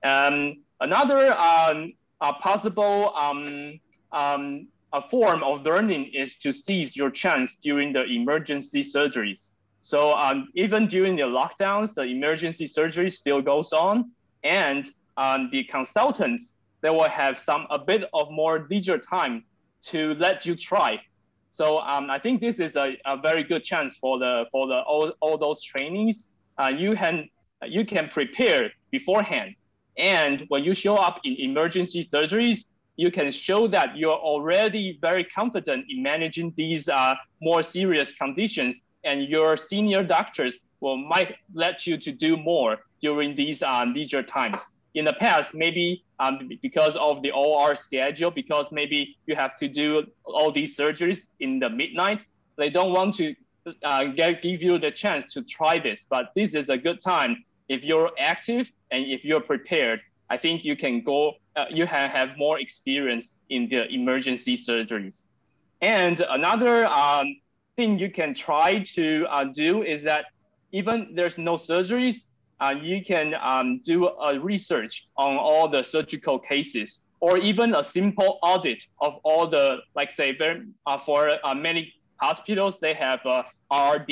Um, another um, possible um, um, a form of learning is to seize your chance during the emergency surgeries. So um, even during the lockdowns, the emergency surgery still goes on, and um, the consultants they will have some a bit of more leisure time to let you try. So um, I think this is a, a very good chance for the for the all, all those trainees. Uh, you can you can prepare beforehand and when you show up in emergency surgeries, you can show that you're already very confident in managing these uh, more serious conditions and your senior doctors will might let you to do more during these uh, leisure times. In the past, maybe um, because of the OR schedule, because maybe you have to do all these surgeries in the midnight, they don't want to uh, get, give you the chance to try this. But this is a good time if you're active and if you're prepared, I think you can go, uh, you can have more experience in the emergency surgeries. And another um, thing you can try to uh, do is that even there's no surgeries, uh, you can um, do a research on all the surgical cases or even a simple audit of all the, like say, very, uh, for uh, many hospitals, they have a RD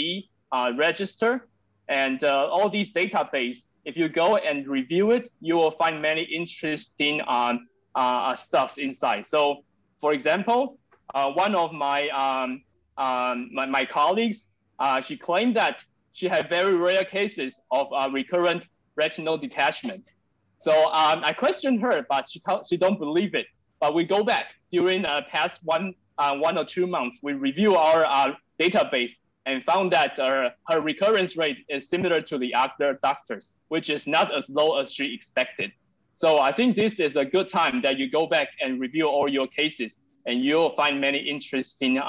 uh, register and uh, all these database, if you go and review it, you will find many interesting um, uh, stuffs inside. So for example, one of my, um, um, my, my, colleagues, uh, she claimed that she had very rare cases of uh, recurrent retinal detachment. So um, I questioned her, but she, she don't believe it. But we go back during uh, past one, uh, one or two months, we review our database and found that uh, her recurrence rate is similar to the other doctors, which is not as low as she expected. So I think this is a good time that you go back and review all your cases, and you'll find many interesting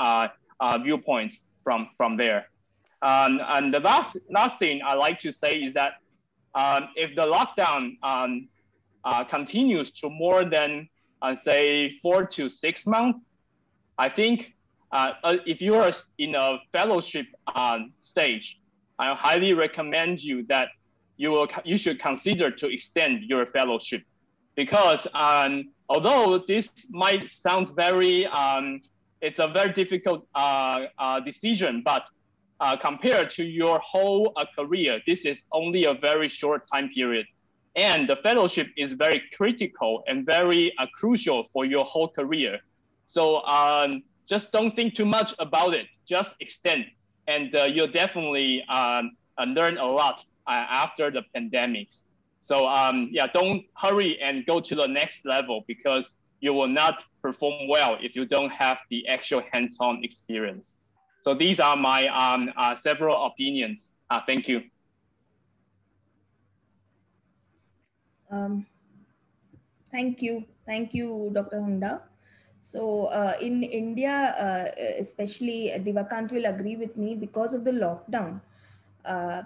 uh, viewpoints from, from there. Um, and the last, last thing I like to say is that um, if the lockdown um, uh, continues to more than, uh, say, four to six months, I think uh, uh, if you are in a fellowship um, stage, I highly recommend you that you will you should consider to extend your fellowship, because um, although this might sound very um, it's a very difficult uh, uh, decision, but uh, compared to your whole career, this is only a very short time period. And the fellowship is very critical and very crucial for your whole career. So um, just don't think too much about it. Just extend, and uh, you'll definitely um, learn a lot uh, after the pandemics. So um, yeah, don't hurry and go to the next level because you will not perform well if you don't have the actual hands-on experience. So these are my um, uh, several opinions. Uh, thank you. Um, thank you. Thank you, Dr. Hongda. So uh, in India, uh, especially Divakant will agree with me because of the lockdown. Uh,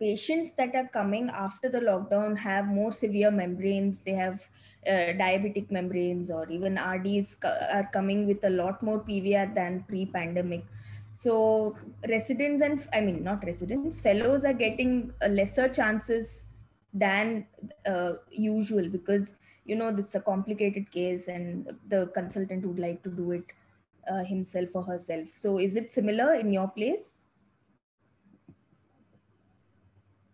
patients that are coming after the lockdown have more severe membranes. They have uh, diabetic membranes or even RDs are coming with a lot more PVR than pre-pandemic. So residents and I mean not residents, fellows are getting lesser chances than uh, usual because you know this is a complicated case and the consultant would like to do it uh, himself or herself. So is it similar in your place?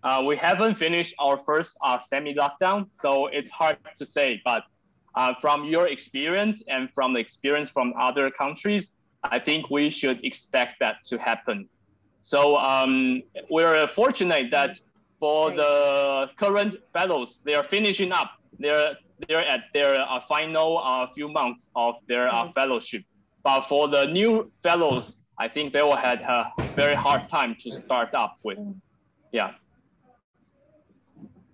Uh, we haven't finished our first uh, semi-lockdown, so it's hard to say. But uh, from your experience and from the experience from other countries, I think we should expect that to happen. So um, we're fortunate that for the current fellows, they are finishing up. They're they're at their uh, final uh, few months of their uh, fellowship. But for the new fellows, I think they will have a very hard time to start up with. Yeah.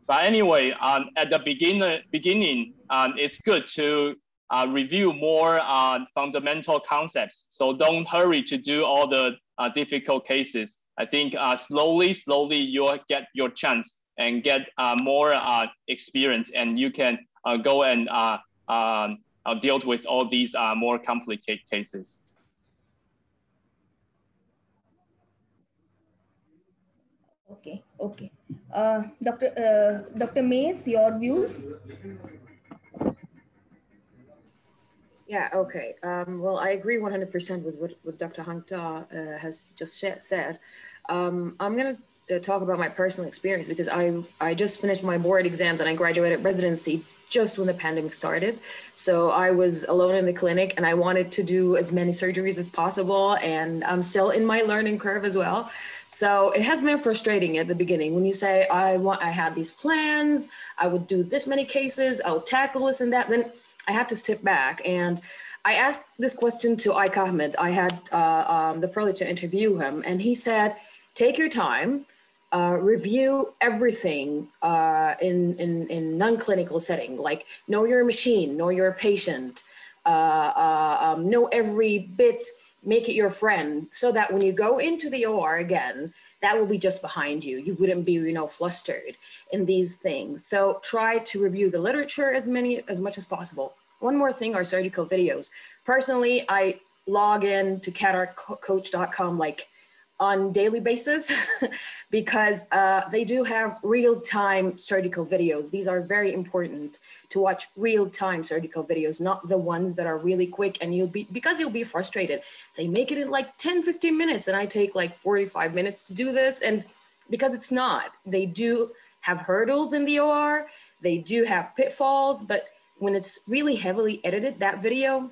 But anyway, um, at the beginning, beginning um, it's good to uh, review more uh, fundamental concepts. So don't hurry to do all the uh, difficult cases. I think uh, slowly, slowly you'll get your chance and get uh, more uh, experience and you can go and um, deal with all these more complicated cases. Okay, okay. Uh, Dr. Uh, Dr. Mays, your views? Yeah, okay. Um, well, I agree 100% with what, what Dr. Hongda uh, has just said. Um, I'm going to uh, talk about my personal experience because I, I just finished my board exams and I graduated residency just when the pandemic started. So I was alone in the clinic and I wanted to do as many surgeries as possible. And I'm still in my learning curve as well. So it has been frustrating at the beginning when you say, I want, I had these plans, I would do this many cases, I would tackle this and that. Then I had to step back. And I asked this question to Ike Ahmed. I had uh, um, the privilege to interview him, and he said, take your time uh, review everything uh, in, in, in non-clinical setting, like know your machine, know your patient, uh, uh, um, know every bit, make it your friend, so that when you go into the OR again, that will be just behind you. You wouldn't be, you know, flustered in these things. So try to review the literature as many as much as possible. One more thing are surgical videos. Personally, I log in to cataractcoach.com like on daily basis because uh, they do have real-time surgical videos. These are very important to watch real-time surgical videos, not the ones that are really quick and you'll be, because you'll be frustrated. They make it in like 10, 15 minutes and I take like 45 minutes to do this. And because it's not, they do have hurdles in the OR, they do have pitfalls, but when it's really heavily edited, that video,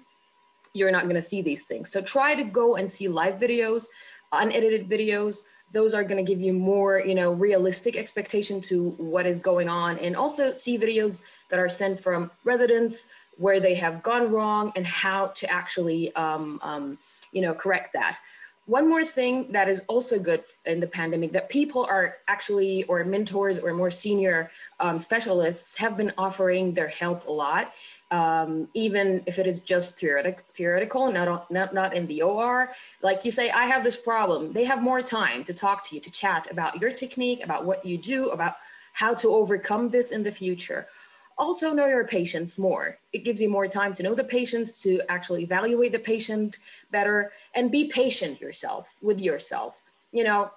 you're not gonna see these things. So try to go and see live videos unedited videos those are going to give you more you know realistic expectation to what is going on. And also see videos that are sent from residents where they have gone wrong and how to actually um, um, you know correct that. One more thing that is also good in the pandemic that people are actually or mentors or more senior um, specialists have been offering their help a lot um, even if it is just theoretic, theoretical, not, not, not in the OR. Like you say, I have this problem. They have more time to talk to you, to chat about your technique, about what you do, about how to overcome this in the future. Also know your patients more. It gives you more time to know the patients, to actually evaluate the patient better and be patient yourself with yourself. You know,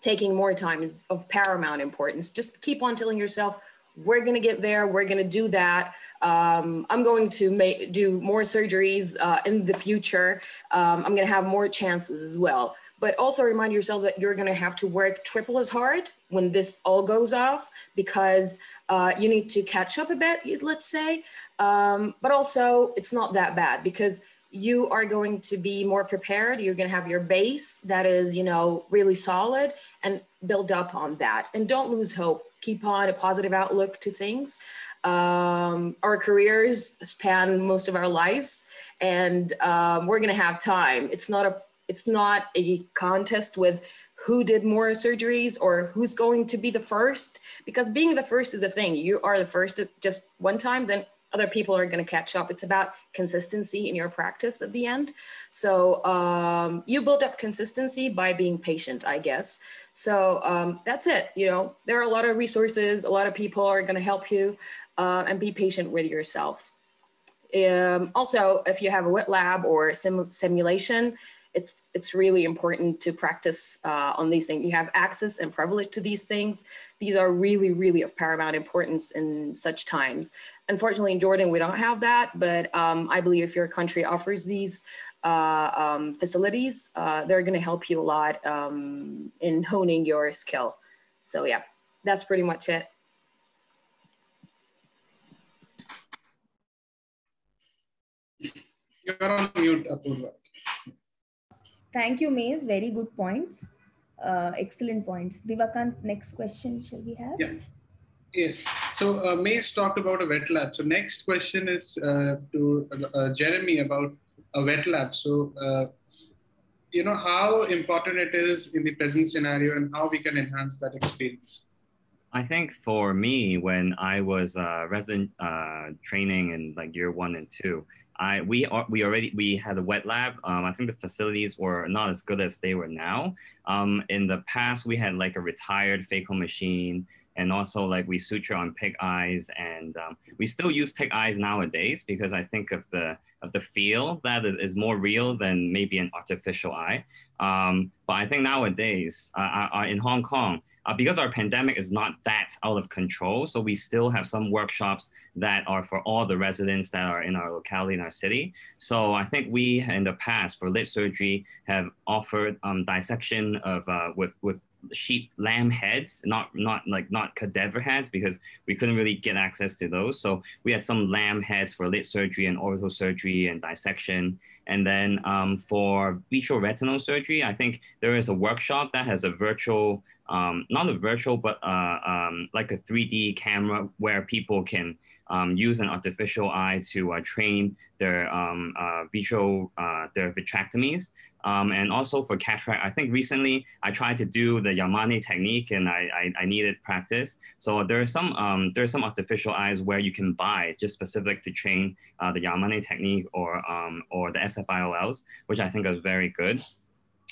taking more time is of paramount importance. Just keep on telling yourself, we're going to get there. We're going to do that. Um, I'm going to do more surgeries uh, in the future. Um, I'm going to have more chances as well. But also remind yourself that you're going to have to work triple as hard when this all goes off because uh, you need to catch up a bit, let's say. Um, but also, it's not that bad because you are going to be more prepared. You're going to have your base that is, you know, really solid and build up on that. And don't lose hope. Keep on a positive outlook to things. Um, our careers span most of our lives, and um, we're going to have time. It's not a it's not a contest with who did more surgeries or who's going to be the first because being the first is a thing you are the first just one time then other people are going to catch up. It's about consistency in your practice at the end. So um, you build up consistency by being patient, I guess. So um, that's it. You know, there are a lot of resources, a lot of people are going to help you uh, and be patient with yourself. Um, also, if you have a wet lab or sim simulation, it's it's really important to practice uh, on these things. You have access and privilege to these things. These are really, really of paramount importance in such times. Unfortunately, in Jordan, we don't have that, but um, I believe if your country offers these uh, um, facilities, uh, they're going to help you a lot um, in honing your skill. So yeah, that's pretty much it. You're on mute, Apurva. Thank you, Maze. Very good points. Uh, excellent points. Divakant, next question shall we have? Yeah. Yes. So uh, Maze talked about a wet lab. So next question is uh, to uh, Jeremy about a wet lab. So, uh, you know, how important it is in the present scenario and how we can enhance that experience. I think for me, when I was uh, resident uh, training in like year one and two, I we are we already we had a wet lab. Um, I think the facilities were not as good as they were now. Um, in the past, we had like a retired phaco machine, and also like we suture on pig eyes, and um, we still use pig eyes nowadays because I think of the of the feel that is, is more real than maybe an artificial eye. Um, but I think nowadays uh, uh, uh in Hong Kong, uh, because our pandemic is not that out of control, so we still have some workshops that are for all the residents that are in our locality, in our city. So I think we, in the past, for lid surgery, have offered um, dissection of uh, with with sheep lamb heads not not like not cadaver heads because we couldn't really get access to those so we had some lamb heads for lid surgery and ortho surgery and dissection and then um, for vitreoretinal surgery i think there is a workshop that has a virtual um, not a virtual, but uh, um, like a 3D camera where people can um, use an artificial eye to uh, train their um, uh, vitro, uh, their vitrectomies. Um, and also for cataract, I think recently I tried to do the Yamane technique and I, I, I needed practice. So there are some um, there are some artificial eyes where you can buy just specific to train uh, the Yamane technique or or the SFIOLs, which I think is very good.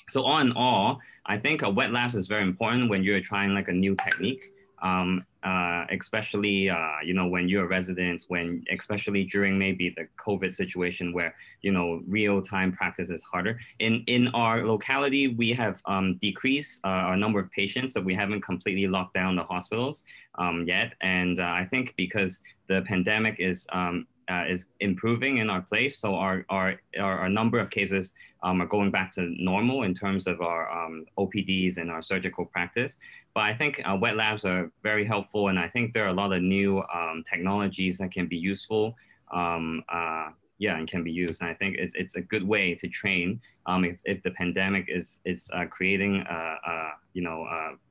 So all in all, I think a wet labs is very important when you're trying like a new technique. Um, uh, especially uh, you know when you're a resident, when especially during maybe the COVID situation where you know real time practice is harder. In in our locality, we have um, decreased uh, our number of patients, so we haven't completely locked down the hospitals um, yet. And uh, I think because the pandemic is um, uh, is improving in our place. So our, our, our, our number of cases um, are going back to normal in terms of our um, OPDs and our surgical practice. But I think uh, wet labs are very helpful. And I think there are a lot of new um, technologies that can be useful. Um, uh, yeah, and can be used. And I think it's, it's a good way to train um, if, if the pandemic is, is uh, creating, a, a, you know,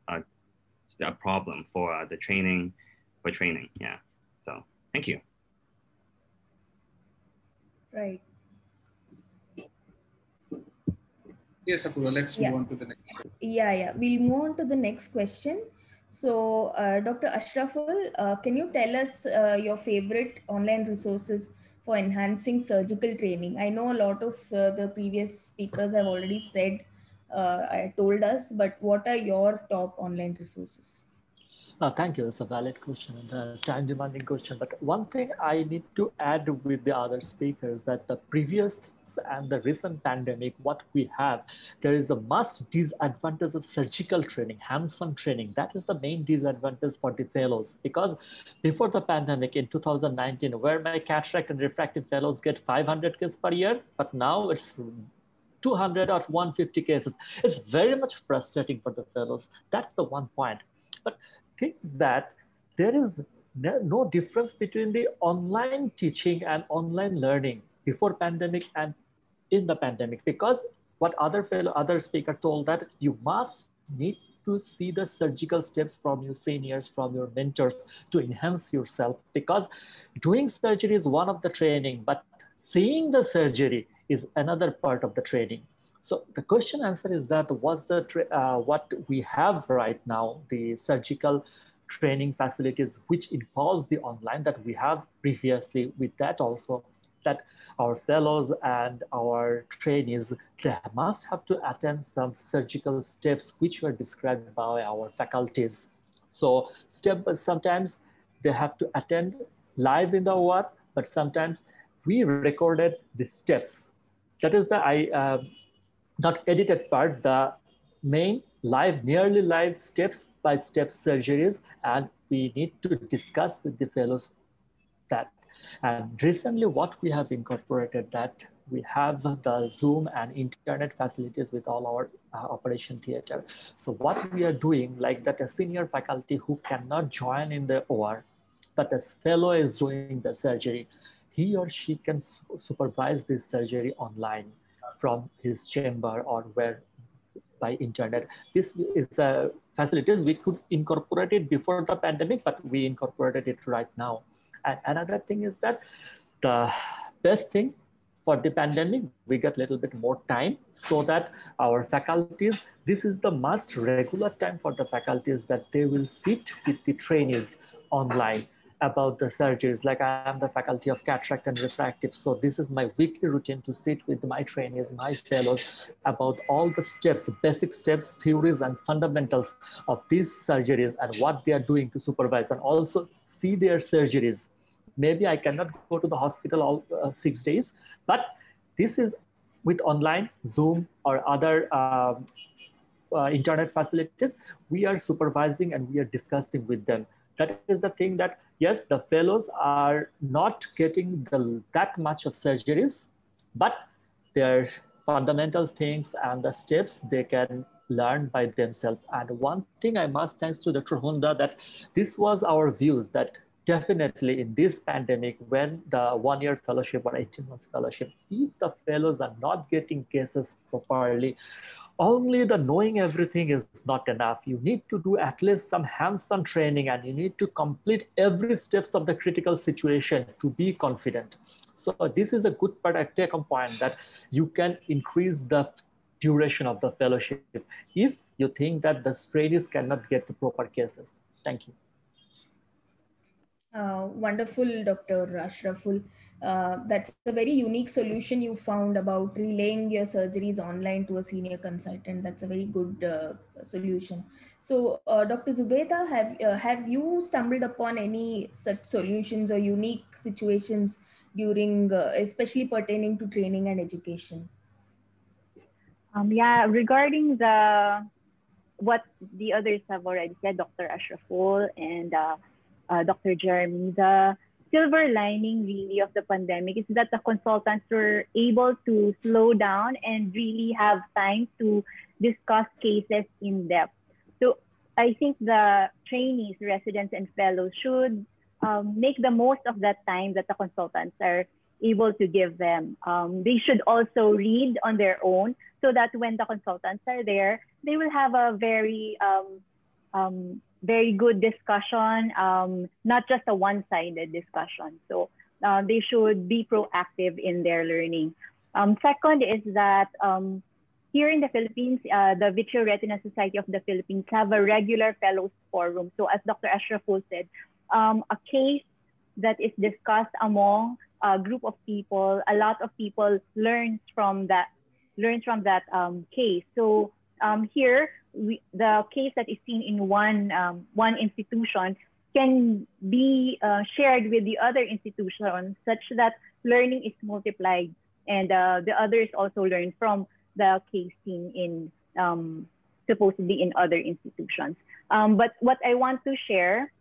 a, a problem for uh, the training, for training. Yeah. So thank you. Right. Yes, Apurva, let's move on to the next. Yeah, yeah. We'll move on to the next question. So, uh, Dr. Ashraful, uh, can you tell us uh, your favorite online resources for enhancing surgical training? I know a lot of uh, the previous speakers have already said, uh, told us, but what are your top online resources? Uh, thank you. It's a valid question and a time demanding question. But one thing I need to add with the other speakers that the previous and the recent pandemic, what we have, there is a must disadvantage of surgical training, hands-on training. That is the main disadvantage for the fellows because before the pandemic in 2019, where my cataract and refractive fellows get 500 cases per year, but now it's 200 or 150 cases. It's very much frustrating for the fellows. That's the one point. But thinks that there is no difference between the online teaching and online learning before pandemic and in the pandemic. Because what other fellow other speaker told that you must need to see the surgical steps from your seniors from your mentors to enhance yourself. Because doing surgery is one of the training but seeing the surgery is another part of the training so the question answer is that what's the uh, what we have right now, the surgical training facilities which involves the online that we have previously with that also that our fellows and our trainees they must have to attend some surgical steps which were described by our faculties. So step sometimes they have to attend live in the ward but sometimes we recorded the steps. That is the i uh, not edited part the main live nearly live steps by step surgeries and we need to discuss with the fellows that and recently what we have incorporated that we have the Zoom and internet facilities with all our uh, operation theater. So what we are doing, like that a senior faculty who cannot join in the OR, but a fellow is doing the surgery, he or she can su supervise this surgery online from his chamber or where by internet. This is a facilities we could incorporate it before the pandemic, but we incorporated it right now. And another thing is that the best thing for the pandemic, we get a little bit more time so that our faculties, this is the most regular time for the faculties that they will sit with the trainees online about the surgeries. Like I am the faculty of cataract and refractive. So this is my weekly routine to sit with my trainees, my fellows about all the steps, basic steps, theories and fundamentals of these surgeries and what they are doing to supervise and also see their surgeries maybe I cannot go to the hospital all uh, six days, but this is with online Zoom or other um, uh, internet facilities, we are supervising and we are discussing with them. That is the thing that, yes, the fellows are not getting the, that much of surgeries, but their fundamental things and the steps they can learn by themselves. And one thing I must thanks to Dr. Hongda that this was our views that definitely in this pandemic, when the one year fellowship or 18 months fellowship, if the fellows are not getting cases properly, only the knowing everything is not enough. You need to do at least some hands-on training and you need to complete every steps of the critical situation to be confident. So this is a good part I take a point that you can increase the duration of the fellowship if you think that the trainees cannot get the proper cases. Thank you. Uh, wonderful, Dr. Ashraful. Uh, that's a very unique solution you found about relaying your surgeries online to a senior consultant. That's a very good uh, solution. So, uh, Dr. Zubeda, have uh, have you stumbled upon any such solutions or unique situations during, especially pertaining to training and education? Um, yeah, regarding the what the others have already said, Dr. Ashraful and uh, Dr. Jeremy, the silver lining really of the pandemic is that the consultants were able to slow down and really have time to discuss cases in depth. So I think the trainees, residents, and fellows should um, make the most of that time that the consultants are able to give them. Um, they should also read on their own so that when the consultants are there, they will have a very um, um very good discussion, um, not just a one-sided discussion. So uh, they should be proactive in their learning. Um, second is that um, here in the Philippines, uh, the Vitreoretina Society of the Philippines have a regular fellows forum. So as Dr. Ashraful said, um, a case that is discussed among a group of people, a lot of people learns from that learns from that um, case. So um, here, we, the case that is seen in one, um, one institution can be uh, shared with the other institutions such that learning is multiplied and uh, the others also learn from the case seen in um, supposedly in other institutions. Um, but what I want to share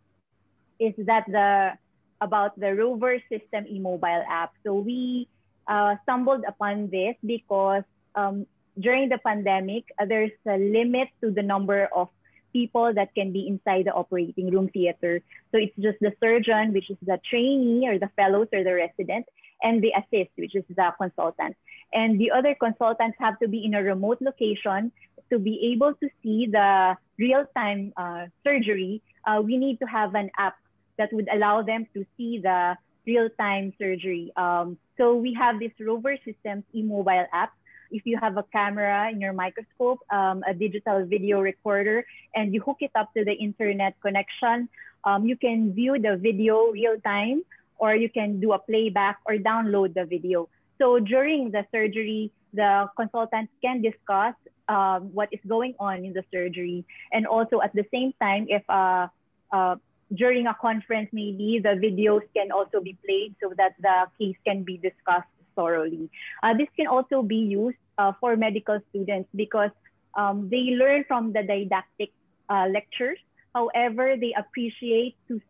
is that the about the Rover System e-mobile app. So we uh, stumbled upon this because um, during the pandemic, uh, there's a limit to the number of people that can be inside the operating room theater. So it's just the surgeon, which is the trainee or the fellows or the resident, and the assist, which is the consultant. And the other consultants have to be in a remote location to be able to see the real-time uh, surgery. Uh, we need to have an app that would allow them to see the real-time surgery. Um, so we have this Rover Systems e-mobile app if you have a camera in your microscope, um, a digital video recorder, and you hook it up to the internet connection, um, you can view the video real time, or you can do a playback or download the video. So during the surgery, the consultants can discuss um, what is going on in the surgery. And also at the same time, if uh, uh, during a conference, maybe the videos can also be played so that the case can be discussed thoroughly. Uh, this can also be used uh, for medical students because um, they learn from the didactic uh, lectures. However, they appreciate to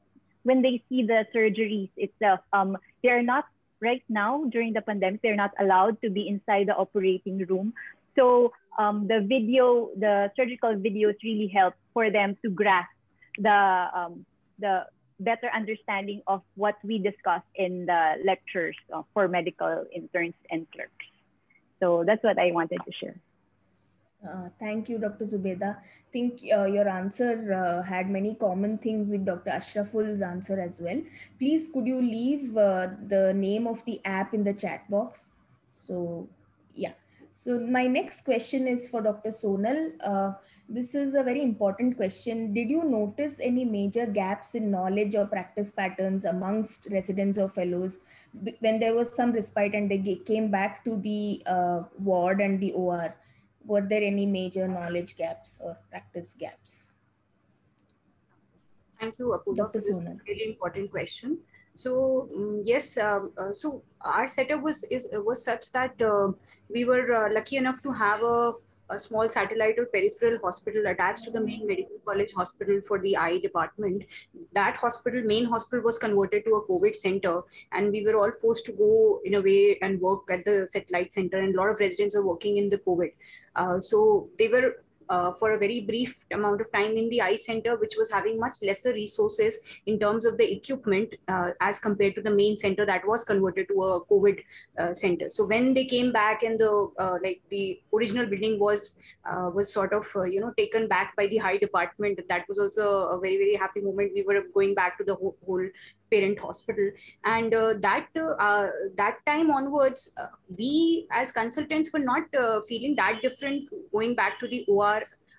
when they see the surgeries itself. Um, they are not right now during the pandemic. They're not allowed to be inside the operating room. So um, the video, the surgical videos really help for them to grasp the um, the better understanding of what we discussed in the lectures uh, for medical interns and clerks. So that's what I wanted to share. Uh, thank you, Dr. Zubeda. I think uh, your answer uh, had many common things with Dr. Ashraful's answer as well. Please, could you leave uh, the name of the app in the chat box? So, yeah. So my next question is for Dr. Sonal. Uh, this is a very important question. Did you notice any major gaps in knowledge or practice patterns amongst residents or fellows when there was some respite and they came back to the uh, ward and the OR? Were there any major knowledge gaps or practice gaps? Thank you, Apurva, for this really important question. So um, yes, um, uh, so our setup was is was such that uh, we were uh, lucky enough to have a, a, small satellite or peripheral hospital attached to the main medical college hospital for the eye department. That hospital, main hospital, was converted to a COVID center, and we were all forced to go in a way and work at the satellite center. And a lot of residents were working in the COVID, uh, so they were uh, for a very brief amount of time in the eye center, which was having much lesser resources in terms of the equipment uh, as compared to the main center that was converted to a COVID uh, center. So when they came back and the uh, like the original building was uh, was sort of uh, you know taken back by the eye department, that was also a very very happy moment. We were going back to the whole, whole parent hospital and that that time onwards we as consultants were not feeling that different going back to the or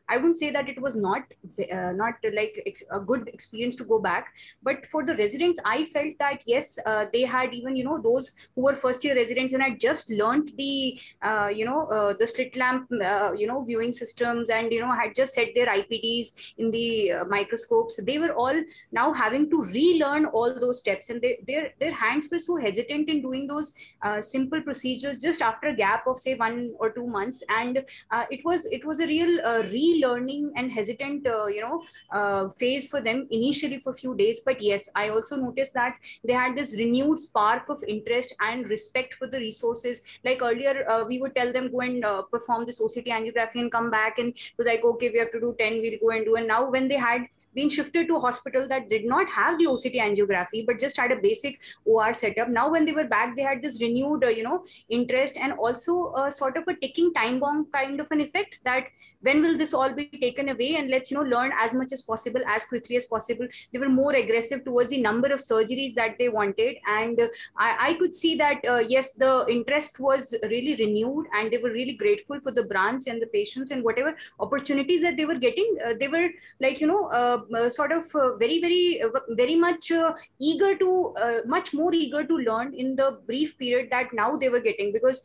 I wouldn't say that it was not uh, not like a good experience to go back, but for the residents, I felt that yes, uh, they had even you know those who were first year residents and had just learned the uh, you know uh, the slit lamp uh, you know viewing systems and you know had just set their IPDs in the uh, microscopes. They were all now having to relearn all those steps, and they, their their hands were so hesitant in doing those simple procedures just after a gap of say one or two months, and it was it was a real real learning and hesitant uh, you know uh, phase for them initially for a few days. But yes i also noticed that they had this renewed spark of interest and respect for the resources. Like earlier uh, we would tell them go and uh, perform this oct angiography and come back and to like okay we have to do 10 we'll go and do. And now when they had been shifted to a hospital that did not have the OCT angiography, but just had a basic OR setup. Now, when they were back, they had this renewed, uh, you know, interest and also a sort of a ticking time bomb kind of an effect that when will this all be taken away and let's, you know, learn as much as possible, as quickly as possible. They were more aggressive towards the number of surgeries that they wanted. And uh, I, I, could see that, uh, yes, the interest was really renewed and they were really grateful for the branch and the patients and whatever opportunities that they were getting. Uh, they were like, you know, uh, uh, sort of uh, very, very, uh, very much eager to, much more eager to learn in the brief period that now they were getting because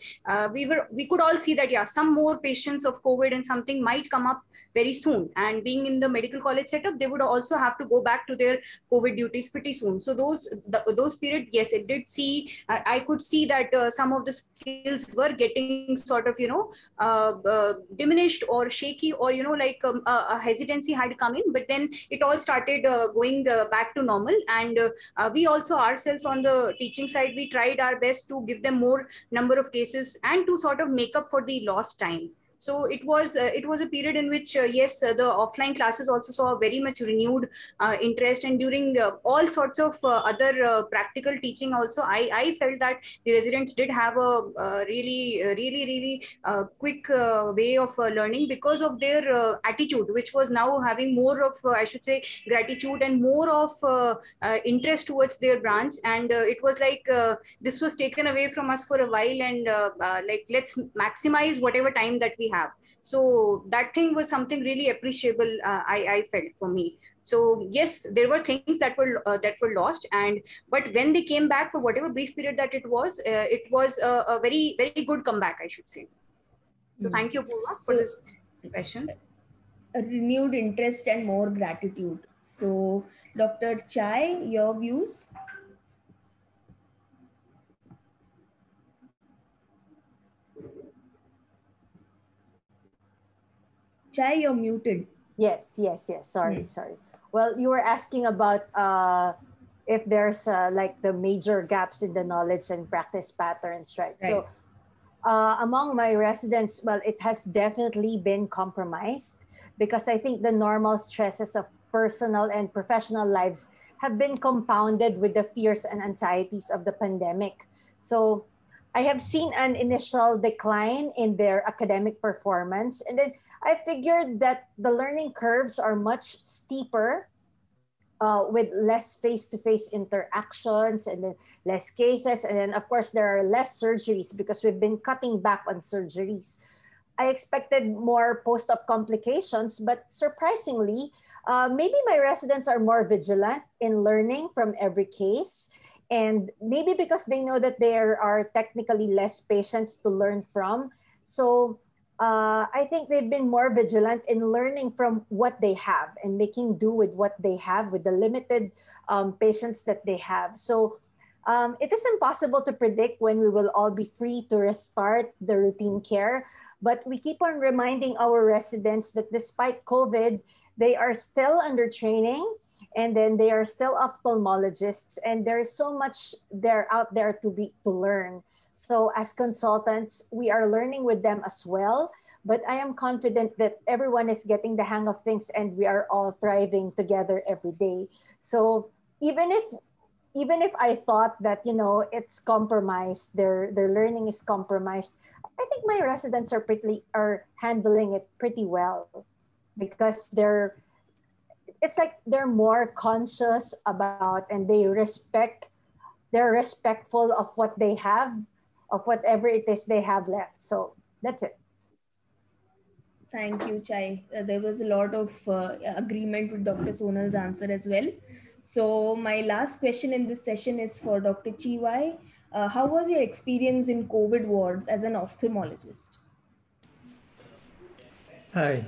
we were, we could all see that, yeah, some more patients of COVID and something might come up very soon. And being in the medical college setup, they would also have to go back to their COVID duties pretty soon. So those the, those period, yes, it did see. I, I could see that uh, some of the skills were getting sort of you know uh, uh, diminished or shaky, or you know like um, a, hesitancy had come in. But then it all started uh, going uh, back to normal, and uh, we also ourselves on the teaching side, we tried our best to give them more number of cases and to sort of make up for the lost time So it was uh, it was a period in which uh, yes, uh, the offline classes also saw very much renewed uh, interest, and during uh, all sorts of uh, other practical teaching also, I I felt that the residents did have a really really really quick way of learning because of their attitude, which was now having more of I should say gratitude and more of interest towards their branch, and it was like this was taken away from us for a while, and like let's maximize whatever time that we have. So that thing was something really appreciable uh, I, I felt for me. So yes there were things that were uh, that were lost and but when they came back for whatever brief period that it was uh, it was a, a, very very good comeback i should say. So mm. thank you Purva, for so, this question. a renewed interest and more gratitude. So dr chai your views Chai, you're muted. Yes, yes, yes. Sorry, mm. sorry. Well, you were asking about uh, if there's uh, like the major gaps in the knowledge and practice patterns, right? right. So, uh, among my residents, well, it has definitely been compromised because I think the normal stresses of personal and professional lives have been compounded with the fears and anxieties of the pandemic. So, I have seen an initial decline in their academic performance, and then I figured that the learning curves are much steeper uh, with less face-to-face interactions and then less cases. And then of course there are less surgeries because we've been cutting back on surgeries. I expected more post-op complications, but surprisingly, uh, maybe my residents are more vigilant in learning from every case. And maybe because they know that there are technically less patients to learn from. So uh, I think they've been more vigilant in learning from what they have and making do with what they have with the limited um, patients that they have. So um, it is impossible to predict when we will all be free to restart the routine care, but we keep on reminding our residents that despite COVID, they are still under training and then they are still ophthalmologists and there is so much there out there to be to learn so as consultants, we are learning with them as well. But I am confident that everyone is getting the hang of things and we are all thriving together every day. So even if even if I thought that you know it's compromised, their their learning is compromised, I think my residents are pretty are handling it pretty well because they're it's like they're more conscious about and they respect they're respectful of what they have of whatever it is they have left. So that's it. Thank you, Chai. Uh, there was a lot of uh, agreement with Dr. Sonal's answer as well. So my last question in this session is for Dr. Chee Wai. Uh, how was your experience in COVID wards as an ophthalmologist? Hi.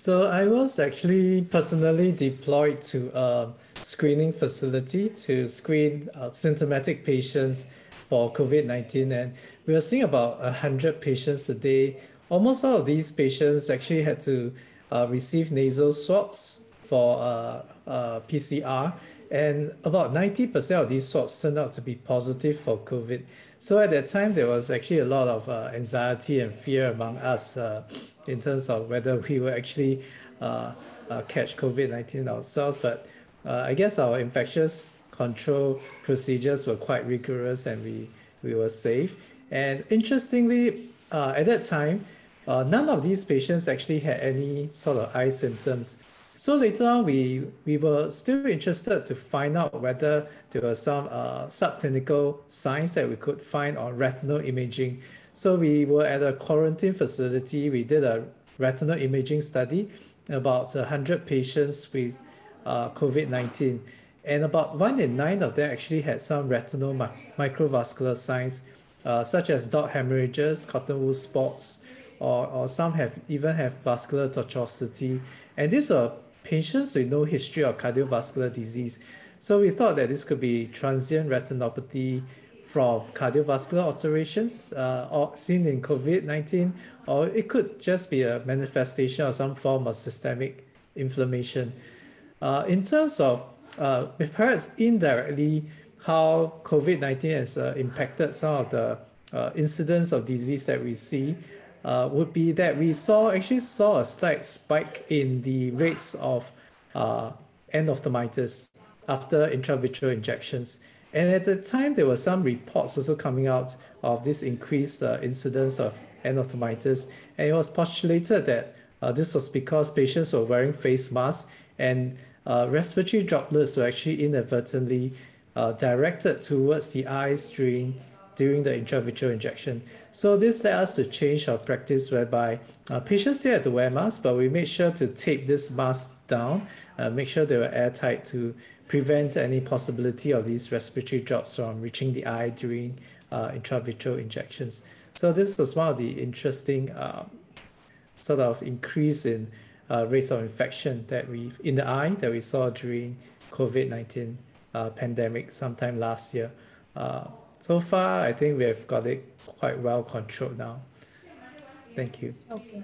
So I was actually personally deployed to a screening facility to screen uh, symptomatic patients for COVID-19 and we are seeing about 100 patients a day. Almost all of these patients actually had to uh, receive nasal swabs for uh, uh, PCR and about 90% of these swabs turned out to be positive for COVID. So at that time, there was actually a lot of uh, anxiety and fear among us uh, in terms of whether we will actually uh, uh, catch COVID-19 ourselves. But uh, I guess our infectious control procedures were quite rigorous and we, we were safe. And interestingly, uh, at that time, none of these patients actually had any sort of eye symptoms. So later on, we, we were still interested to find out whether there were some uh, subclinical signs that we could find on retinal imaging. So we were at a quarantine facility. We did a retinal imaging study, about 100 patients with uh, COVID-19 and about one in nine of them actually had some retinal microvascular signs, uh, such as dot hemorrhages, cotton wool spots, or, or some have even have vascular tortuosity. And these are patients with no history of cardiovascular disease. So we thought that this could be transient retinopathy from cardiovascular alterations uh, or seen in COVID-19, or it could just be a manifestation of some form of systemic inflammation. Uh, in terms of uh, perhaps indirectly how COVID-19 has uh, impacted some of the uh, incidents of disease that we see. Uh, would be that we saw actually saw a slight spike in the rates of uh, endophthalmitis after intravitreal injections. And at the time, there were some reports also coming out of this increased uh, incidence of endophthalmitis. And it was postulated that uh, this was because patients were wearing face masks and uh, respiratory droplets were actually inadvertently uh, directed towards the eyes during during the intravitreal injection. So this led us to change our practice whereby uh, patients still had to wear masks, but we made sure to tape this mask down, uh, make sure they were airtight to prevent any possibility of these respiratory drops from reaching the eye during uh, intravitreal injections. So this was one of the interesting uh, sort of increase in uh, rates of infection that we in the eye that we saw during COVID-19 uh, pandemic sometime last year. Uh, so far, I think we have got it quite well controlled now. Thank you. Okay.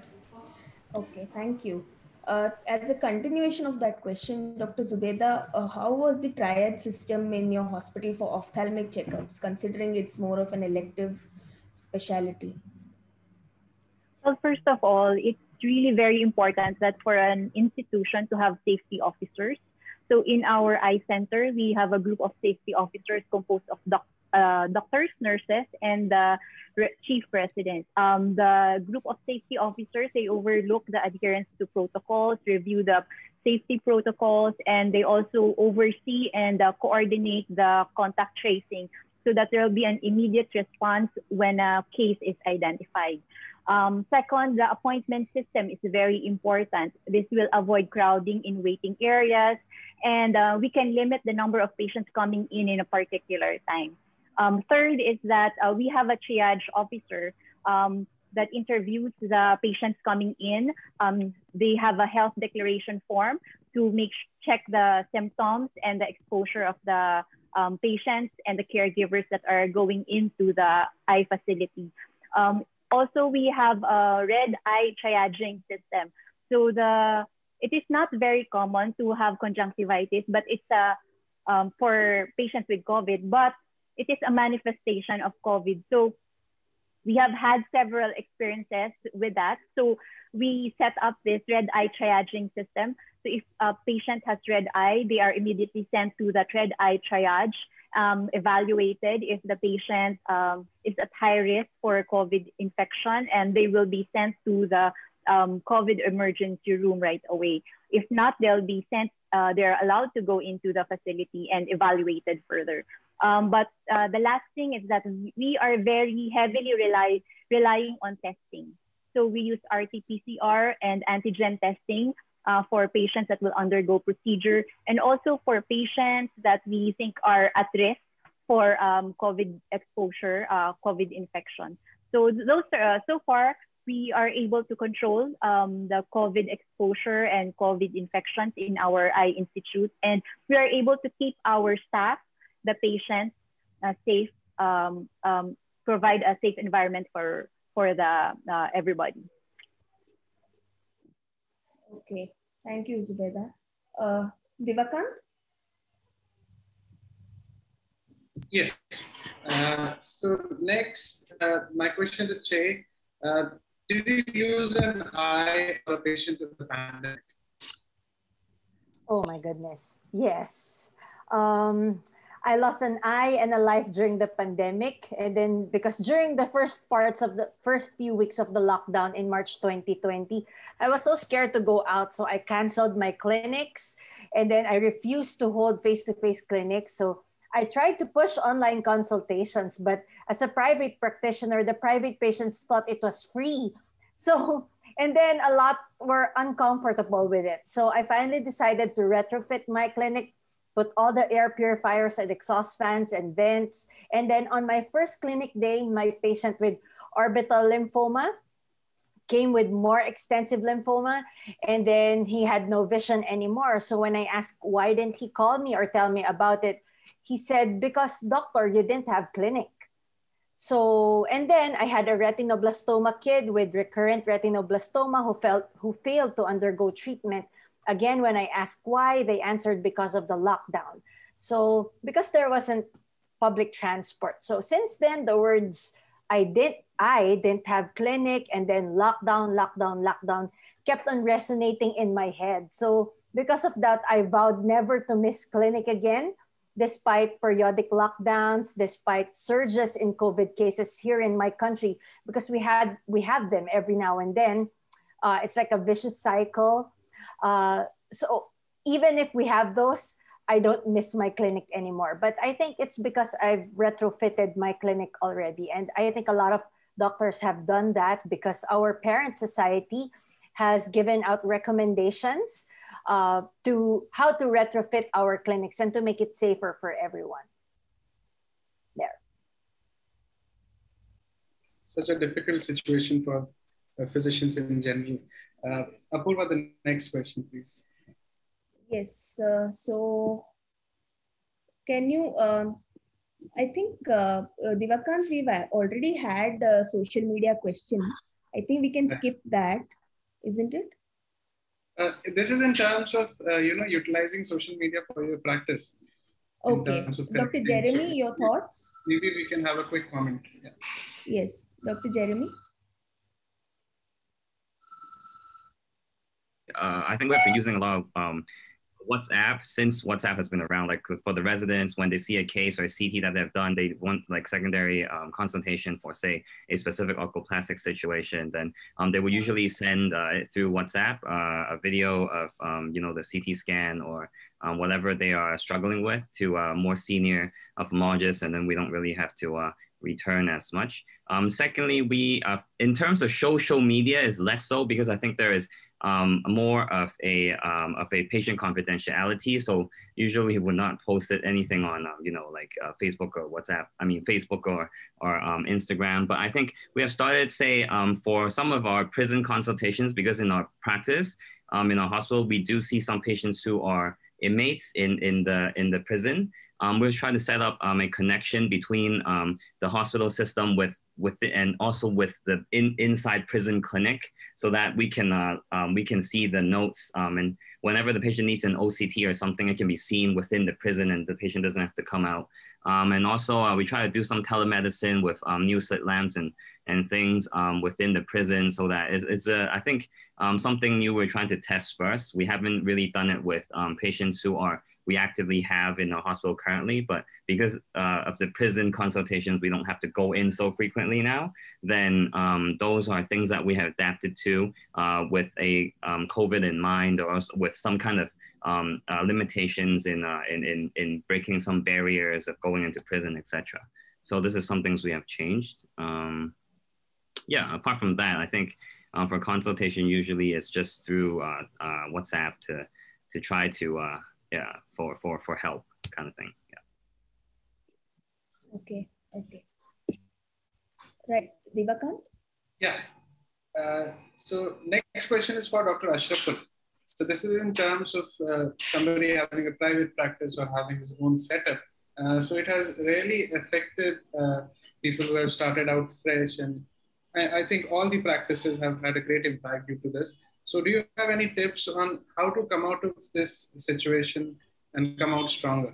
Okay, thank you. Uh, as a continuation of that question, Dr. Zubeda, uh, how was the triage system in your hospital for ophthalmic checkups, considering it's more of an elective specialty? Well, first of all, it's really very important that for an institution to have safety officers. So in our eye center, we have a group of safety officers composed of doc uh, doctors, nurses, and the chief resident. Um, the group of safety officers, they overlook the adherence to protocols, review the safety protocols, and they also oversee and uh, coordinate the contact tracing so that there will be an immediate response when a case is identified. Um, second, the appointment system is very important. This will avoid crowding in waiting areas, and uh, we can limit the number of patients coming in in a particular time. Um, third is that uh, we have a triage officer um, that interviews the patients coming in. Um, they have a health declaration form to make check the symptoms and the exposure of the um, patients and the caregivers that are going into the eye facility. Um, also, we have a red eye triaging system. So the it is not very common to have conjunctivitis, but it's a um, for patients with COVID. But it is a manifestation of COVID. So we have had several experiences with that. So we set up this red eye triaging system. So if a patient has red eye, they are immediately sent to the red eye triage, um, evaluated if the patient um, is at high risk for COVID infection, and they will be sent to the um, COVID emergency room right away. If not, they'll be sent, uh, they're allowed to go into the facility and evaluated further. Um, but uh, the last thing is that we are very heavily rely, relying on testing. So we use RT-PCR and antigen testing uh, for patients that will undergo procedure and also for patients that we think are at risk for um, COVID exposure, uh, COVID infection. So those are, uh, so far, we are able to control um, the COVID exposure and COVID infections in our eye institute. And we are able to keep our staff the patient uh, safe, um, um, provide a safe environment for, for the, uh, everybody. Okay, thank you, Zubeda. Uh, Divakant? Yes. Uh, so next, uh, my question to Che, uh, did you use an eye for a patient with the pandemic? Oh my goodness, yes. Um, I lost an eye and a life during the pandemic. And then because during the first parts of the first few weeks of the lockdown in March 2020, I was so scared to go out. So I canceled my clinics and then I refused to hold face-to-face clinics. So I tried to push online consultations, but as a private practitioner, the private patients thought it was free. So and then a lot were uncomfortable with it. So I finally decided to retrofit my clinic put all the air purifiers and exhaust fans and vents. And then on my first clinic day, my patient with orbital lymphoma came with more extensive lymphoma and then he had no vision anymore. So when I asked why didn't he call me or tell me about it, he said, because doctor, you didn't have clinic. So, and then I had a retinoblastoma kid with recurrent retinoblastoma who felt who failed to undergo treatment again, when I asked why, they answered because of the lockdown. So because there wasn't public transport. So since then, the words I didn't I didn't have clinic and then lockdown, lockdown, lockdown kept on resonating in my head. So because of that, I vowed never to miss clinic again, despite periodic lockdowns, despite surges in COVID cases here in my country, because we had we have them every now and then. Uh, it's like a vicious cycle. Uh, so even if we have those, I don't miss my clinic anymore. But I think it's because I've retrofitted my clinic already. And I think a lot of doctors have done that because our parent society has given out recommendations uh, to how to retrofit our clinics and to make it safer for everyone. There. Such a difficult situation for physicians in general. Uh, Apurva, the next question, please. Yes. Uh, so, can you? Um, I think uh, uh, Divakant, we've already had a social media question. I think we can skip that, isn't it? Uh, this is in terms of uh, you know utilizing social media for your practice. Okay, Dr. Jeremy, your thoughts? Maybe we can have a quick comment. Yeah. Yes, Dr. Jeremy. Uh, I think we've been using a lot of um, WhatsApp since WhatsApp has been around. Like for the residents, when they see a case or a CT that they've done, they want like secondary um, consultation for say a specific oculoplastic situation. Then um, they will usually send uh, through WhatsApp uh, a video of um, you know the CT scan or um, whatever they are struggling with to uh, more senior ophthalmologists, and then we don't really have to uh, return as much. Um, secondly, we, uh, in terms of social media, is less so because I think there is um, more of a um, of a patient confidentiality. So usually would not post it anything on uh, you know like uh, Facebook or WhatsApp. I mean Facebook or or um, Instagram. But I think we have started say um, for some of our prison consultations because in our practice um, in our hospital we do see some patients who are inmates in in the in the prison. We're trying to set up a connection between the hospital system with with the, and also with the in, inside prison clinic so that we can uh, um, we can see the notes um, and whenever the patient needs an OCT or something it can be seen within the prison and the patient doesn't have to come out. Um, and also uh, we try to do some telemedicine with um, new slit lamps and and things um, within the prison so that it's, it's a, I think um, something new we're trying to test first. We haven't really done it with patients who are we actively have in our hospital currently. But because uh, of the prison consultations, we don't have to go in so frequently now. Then um, those are things that we have adapted to uh, with a um, COVID in mind, or with some kind of um, uh, limitations in, uh, in, in in breaking some barriers of going into prison, etc. So this is some things we have changed. Um, yeah. Apart from that, I think. Um, for consultation, usually it's just through uh, uh, WhatsApp to to try to yeah for for for help kind of thing yeah. Okay okay. Right divakant? Yeah uh, so next question is for dr ashraful so this is in terms of uh, somebody having a private practice or having his own setup. Uh, so it has really affected uh, people who have started out fresh and I, I think all the practices have had a great impact due to this so, do you have any tips on how to come out of this situation and come out stronger?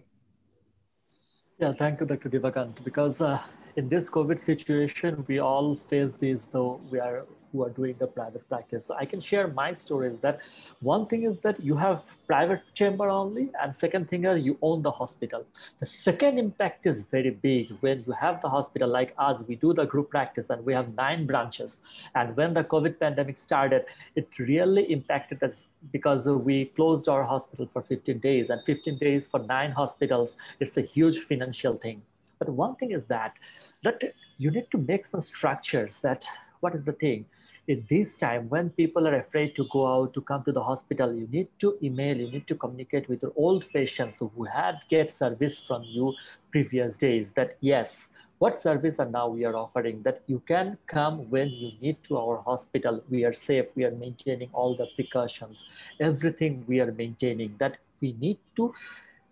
Yeah, thank you, Dr. Divakant. Because uh, in this COVID situation, we all face these, though we are who are doing the private practice. So I can share my stories that one thing is that you have private chamber only, and second thing is you own the hospital. The second impact is very big when you have the hospital like us, we do the group practice and we have nine branches. And when the COVID pandemic started, it really impacted us because we closed our hospital for 15 days and 15 days for nine hospitals, it's a huge financial thing. But one thing is that that you need to make some structures that what is the thing in this time when people are afraid to go out to come to the hospital you need to email you need to communicate with your old patients who had get service from you previous days that yes what service are now we are offering that you can come when you need to our hospital. We are safe. We are maintaining all the precautions. Everything we are maintaining that we need to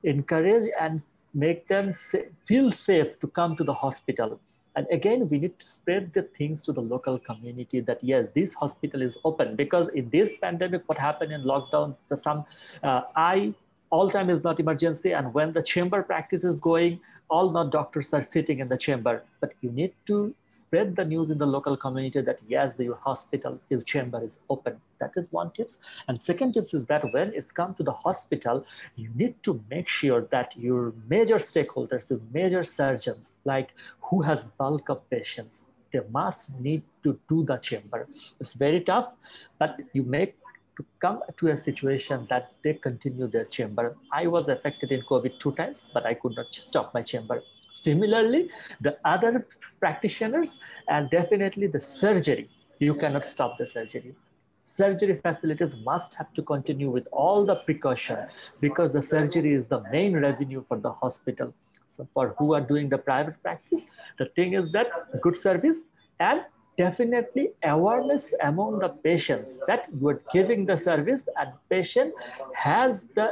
encourage and make them feel safe to come to the hospital and again, we need to spread the things to the local community that yes, this hospital is open. Because in this pandemic, what happened in lockdown, so some uh, I all time is not emergency. And when the chamber practice is going, all not doctors are sitting in the chamber, but you need to spread the news in the local community that yes, your hospital, your chamber is open. That is one tips. And second tips is that when it's come to the hospital, you need to make sure that your major stakeholders, your major surgeons, like who has bulk of patients, they must need to do the chamber. It's very tough, but you make to come to a situation that they continue their chamber. I was affected in COVID two times, but I could not stop my chamber. Similarly, the other practitioners and definitely the surgery, you cannot stop the surgery. Surgery facilities must have to continue with all the precaution because the surgery is the main revenue for the hospital. So for who are doing the private practice, the thing is that good service and definitely awareness among the patients that you are giving the service and patient has the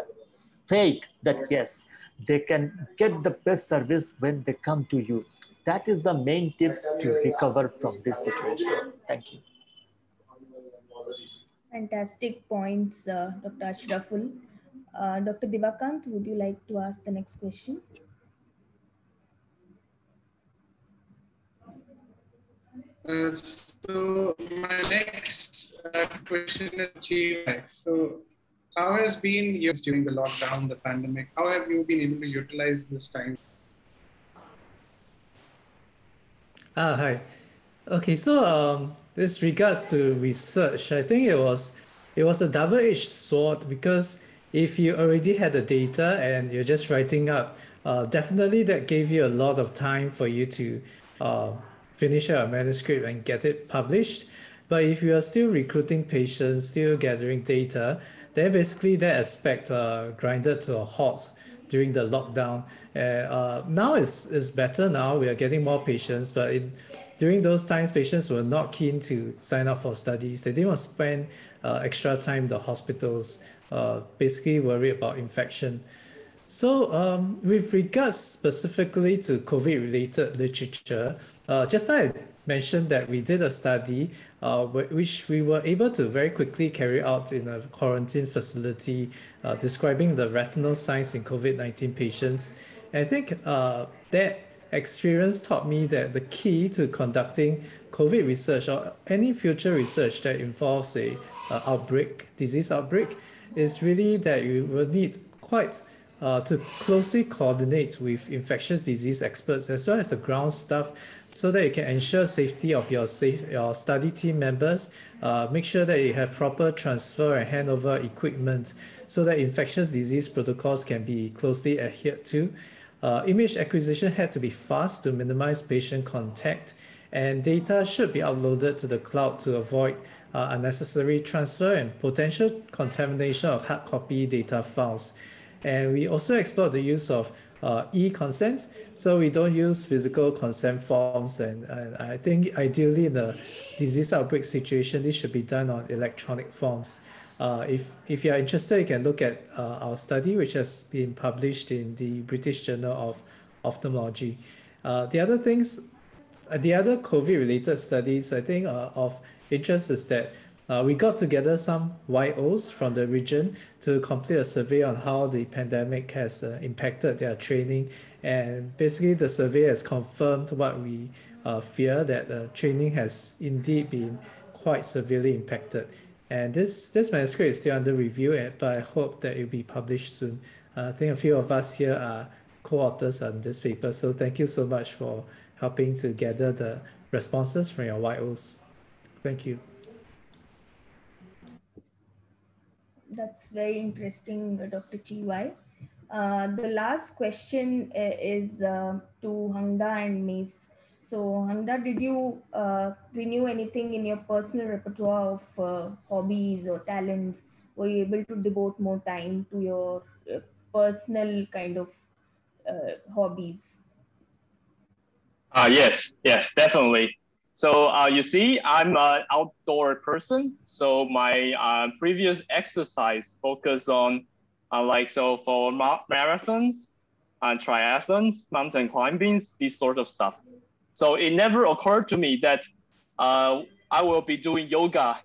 faith that yes, they can get the best service when they come to you. That is the main tips to recover from this situation. Thank you. Fantastic points, uh, Dr. Ashraful. Uh, Dr. Divakant, would you like to ask the next question? Uh, so my next uh, question is Chee Wai. So how has been yours during the lockdown, the pandemic? How have you been able to utilize this time? Ah, hi. Okay, so um, with regards to research, I think it was it was a double-edged sword because if you already had the data and you're just writing up, uh, definitely that gave you a lot of time for you to uh, finish a manuscript and get it published. But if you are still recruiting patients, still gathering data, then basically that aspect uh, grinded to a halt during the lockdown. And uh, now it's, it's better now, we are getting more patients, but in, during those times, patients were not keen to sign up for studies. They didn't want to spend uh, extra time in the hospitals, uh, basically worried about infection. So um, with regards specifically to COVID-related literature, uh, just now I mentioned that we did a study uh, which we were able to very quickly carry out in a quarantine facility uh, describing the retinal signs in COVID-19 patients. And I think uh, that experience taught me that the key to conducting COVID research or any future research that involves a, a outbreak, disease outbreak, is really that you will need quite uh, to closely coordinate with infectious disease experts as well as the ground staff so that you can ensure safety of your safe your study team members uh, make sure that you have proper transfer and handover equipment so that infectious disease protocols can be closely adhered to uh, image acquisition had to be fast to minimize patient contact and data should be uploaded to the cloud to avoid uh, unnecessary transfer and potential contamination of hard copy data files. And we also explore the use of uh, e-consent. So we don't use physical consent forms. And, and I think ideally in a disease outbreak situation, this should be done on electronic forms. Uh, if, if you're interested, you can look at uh, our study, which has been published in the British Journal of Ophthalmology. Uh, the other things, the other COVID-related studies, I think uh, of interest is that uh, we got together some YOs from the region to complete a survey on how the pandemic has uh, impacted their training. And basically, the survey has confirmed what we uh, fear that uh, training has indeed been quite severely impacted. And this, this manuscript is still under review, eh, but I hope that it will be published soon. Uh, I think a few of us here are co-authors on this paper, so thank you so much for helping to gather the responses from your YOs. Thank you. That's very interesting, uh, Dr. Chi Uh, the last question uh, is uh, to Hongda and Mace. So Hongda, did you uh, renew anything in your personal repertoire of uh, hobbies or talents? Were you able to devote more time to your uh, personal kind of hobbies? Uh, yes, yes, definitely. So uh, you see, I'm an outdoor person. So my uh, previous exercise focus on uh, like, so for marathons and triathlons, mountain climbing, this sort of stuff. So it never occurred to me that uh, I will be doing yoga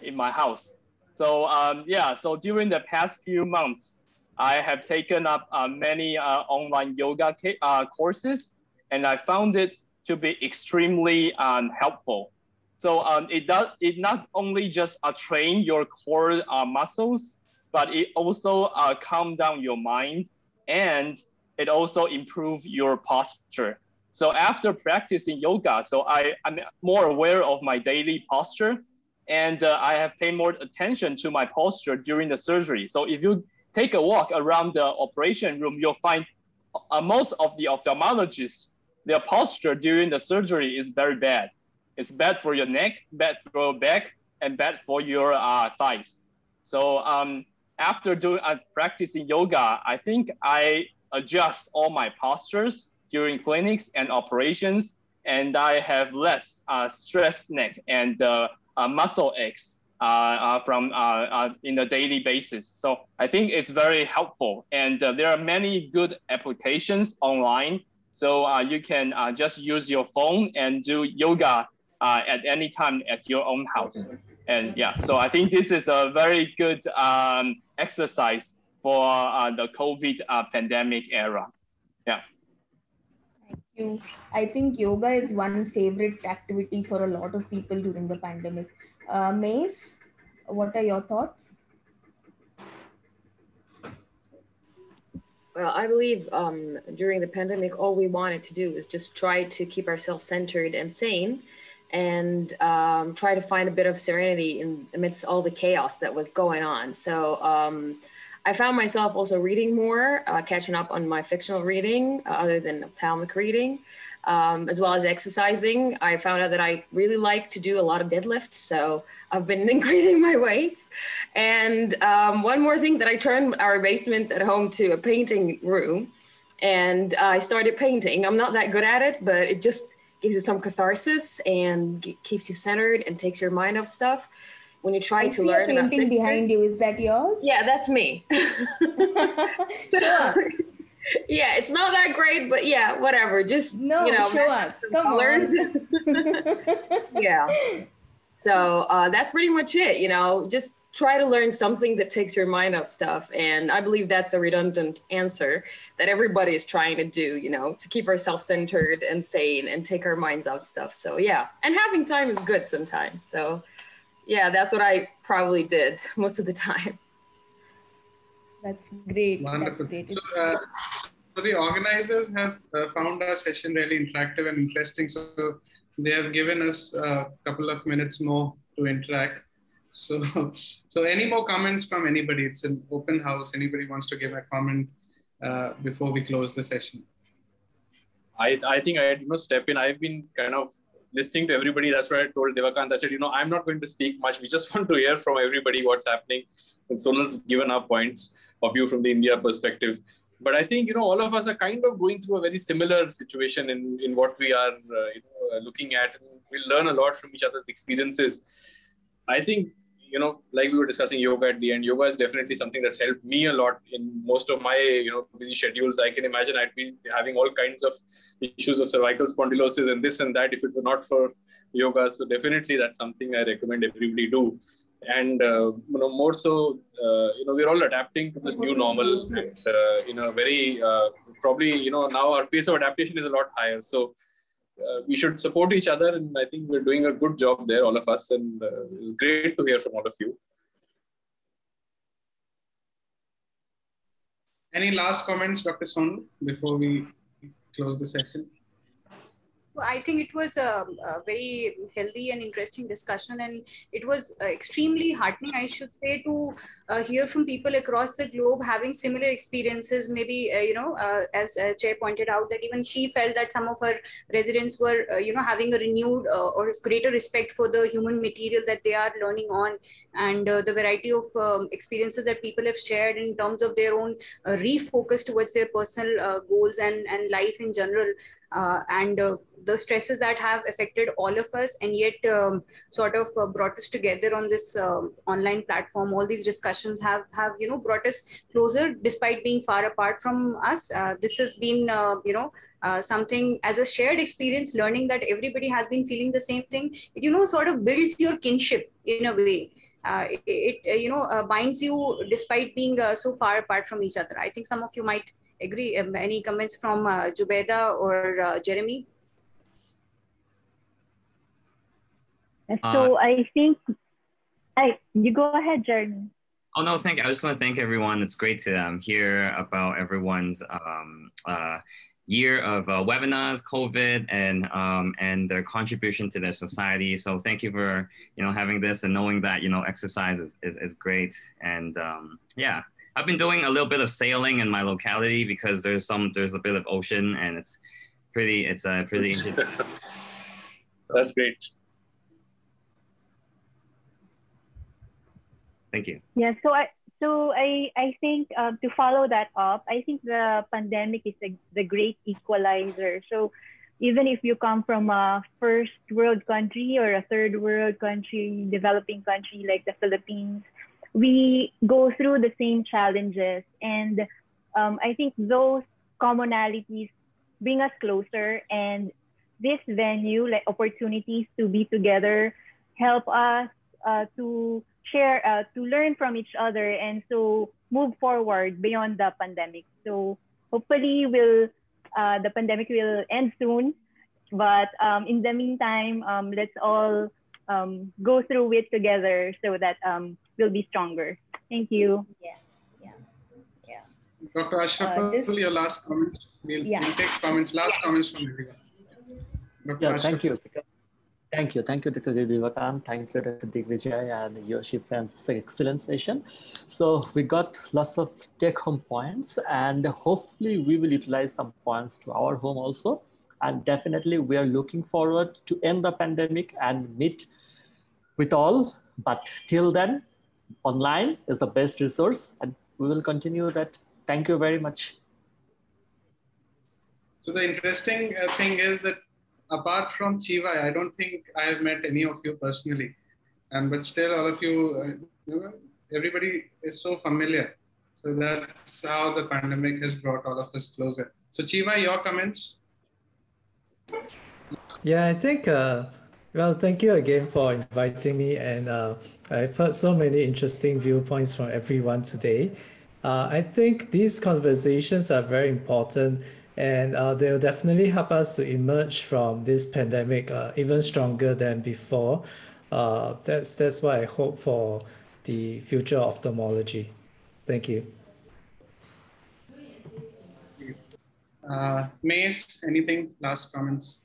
in my house. So um, yeah, so during the past few months, I have taken up uh, many uh, online yoga uh, courses, and I found it to be extremely um, helpful. So um, it does it not only just uh, train your core uh, muscles, but it also uh, calm down your mind, and it also improve your posture. So after practicing yoga, so I, I'm more aware of my daily posture, and uh, I have paid more attention to my posture during the surgery. So if you take a walk around the operation room, you'll find uh, most of the ophthalmologists, their posture during the surgery is very bad. It's bad for your neck, bad for your back, and bad for your uh, thighs. So um, after doing uh, practicing yoga, I think I adjust all my postures during clinics and operations, and I have less uh, stress neck and uh, uh, muscle aches uh, from in a daily basis. So I think it's very helpful, and there are many good applications online. So uh, you can uh, just use your phone and do yoga uh, at any time at your own house. And yeah, so I think this is a very good um, exercise for the COVID pandemic era. Yeah. Thank you. I think yoga is one favorite activity for a lot of people during the pandemic. Uh, Mace, what are your thoughts? Well, I believe um, during the pandemic, all we wanted to do is just try to keep ourselves centered and sane and um, try to find a bit of serenity in amidst all the chaos that was going on. So um, I found myself also reading more, uh, catching up on my fictional reading uh, other than ophthalmic reading um, as well as exercising. I found out that I really like to do a lot of deadlifts, so I've been increasing my weights. And um, one more thing that I turned our basement at home to a painting room, and I started painting. I'm not that good at it, but it just gives you some catharsis and keeps you centered and takes your mind off stuff when you try I to learn. A painting behind you is that yours? Yeah, that's me. yeah, it's not that great, but yeah, whatever. Just no, you know, show us. Come colors. on. yeah. So uh, that's pretty much it. You know, just try to learn something that takes your mind off stuff. And I believe that's a redundant answer that everybody is trying to do. You know, to keep ourselves centered and sane and take our minds off stuff. So yeah, and having time is good sometimes. So yeah, that's what I probably did most of the time. That's great. Wonderful. That's great. So, uh, so the organizers have uh, found our session really interactive and interesting. So they have given us a couple of minutes more to interact. So, so any more comments from anybody? It's an open house. Anybody wants to give a comment uh, before we close the session? I, I think I you know step in. I've been kind of listening to everybody. That's what I told Divakant. I said, you know, I'm not going to speak much. We just want to hear from everybody what's happening. And Sonal's given our points of view from the India perspective. But I think you know all of us are kind of going through a very similar situation in in what we are uh, you know, uh, looking at. We'll learn a lot from each other's experiences. I think you know, like we were discussing yoga at the end, yoga is definitely something that's helped me a lot in most of my, you know, busy schedules. I can imagine I'd be having all kinds of issues of cervical spondylosis and this and that if it were not for yoga. So definitely that's something I recommend everybody do and uh, you know more so uh, you know we're all adapting to this new normal. And uh, in a very uh, probably you know now our pace of adaptation is a lot higher. So uh, we should support each other and i think we're doing a good job there all of us. And uh, it's great to hear from all of you. Any last comments dr sonal before we close the session I think it was a, a, very healthy and interesting discussion, and it was uh, extremely heartening, I should say, to uh, hear from people across the globe having similar experiences. Maybe uh, you know, uh, as uh, Chai pointed out, that even she felt that some of her residents were, uh, you know, having a renewed or greater respect for the human material that they are learning on, and the variety of um, experiences that people have shared in terms of their own refocus towards their personal goals and and life in general uh, and uh, the stresses that have affected all of us and yet um, sort of uh, brought us together on this um, online platform all these discussions have have you know brought us closer despite being far apart from us. Uh, this has been uh, you know uh, something as a shared experience learning that everybody has been feeling the same thing it you know sort of builds your kinship in a way. Uh, it, it, you know binds you despite being so far apart from each other. I think some of you might agree um, any comments from uh, Jubeda or Jeremy so I think I you go ahead, Jeremy. Oh no, thank. You. I just want to thank everyone. It's great to um, hear about everyone's um, uh, year of uh, webinars, COVID, and um, and their contribution to their society. So thank you for you know having this and knowing that you know exercise is is, is great. And um, yeah, I've been doing a little bit of sailing in my locality because there's some there's a bit of ocean and it's pretty it's uh, pretty. That's great. Thank you. Yeah, so I so I I think uh, to follow that up, I think the pandemic is a, the great equalizer. So even if you come from a first world country or a third world country, developing country like the Philippines, we go through the same challenges, and um, I think those commonalities bring us closer. And this venue, like opportunities to be together, help us uh, to share, uh, to learn from each other, and so move forward beyond the pandemic. So hopefully, will uh, the pandemic will end soon. But um, in the meantime, um, let's all um, go through it together so that we'll be stronger. Thank you. Yeah, yeah, yeah. Dr. Ashraf, uh, just, your last comments. We'll, yeah. we'll take comments, last comments from everyone. Dr. Yeah, Ashraf. thank you. Thank you. Thank you, Dr. Divakant. Thank you, Dr. Digvijay and YOSI friends. It's an excellent session. So we got lots of take home points and hopefully we will utilize some points to our home also. And definitely we are looking forward to end the pandemic and meet with all. But till then, online is the best resource and we will continue that. Thank you very much. So the interesting uh, thing is that apart from Chee Wai, I don't think I have met any of you personally. And but still, all of you, uh, you know, everybody is so familiar. So that's how the pandemic has brought all of us closer. So Chee Wai, your comments? Yeah, I think. Uh, well, thank you again for inviting me, and uh, I've heard so many interesting viewpoints from everyone today. Uh, I think these conversations are very important and uh, they will definitely help us to emerge from this pandemic uh, even stronger than before. Uh, that's that's what I hope for the future of ophthalmology. Thank you. Uh, Mace, anything? Last comments?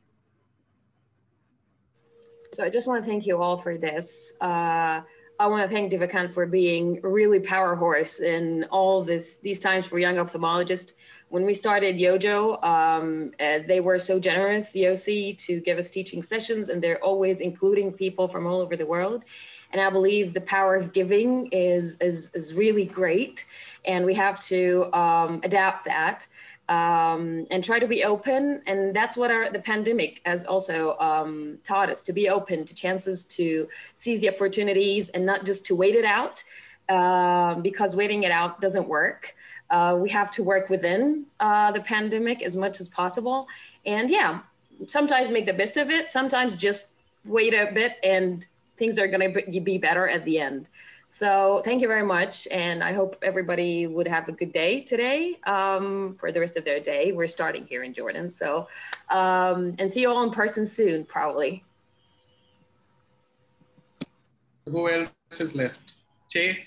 So I just want to thank you all for this. Uh, I want to thank Divakant for being really power horse in all this these times for young ophthalmologists when we started Yojo, um, uh, they were so generous, the OC, to give us teaching sessions, and they're always including people from all over the world. And I believe the power of giving is, is, is really great. And we have to um, adapt that um, and try to be open. And that's what our, the pandemic has also um, taught us to be open to chances, to seize the opportunities, and not just to wait it out, uh, because waiting it out doesn't work. Uh, we have to work within uh, the pandemic as much as possible. And yeah, sometimes make the best of it, sometimes just wait a bit and things are going to be better at the end. So thank you very much. And I hope everybody would have a good day today um, for the rest of their day. We're starting here in Jordan. So, um, and see you all in person soon, probably. Who else is left? Jay?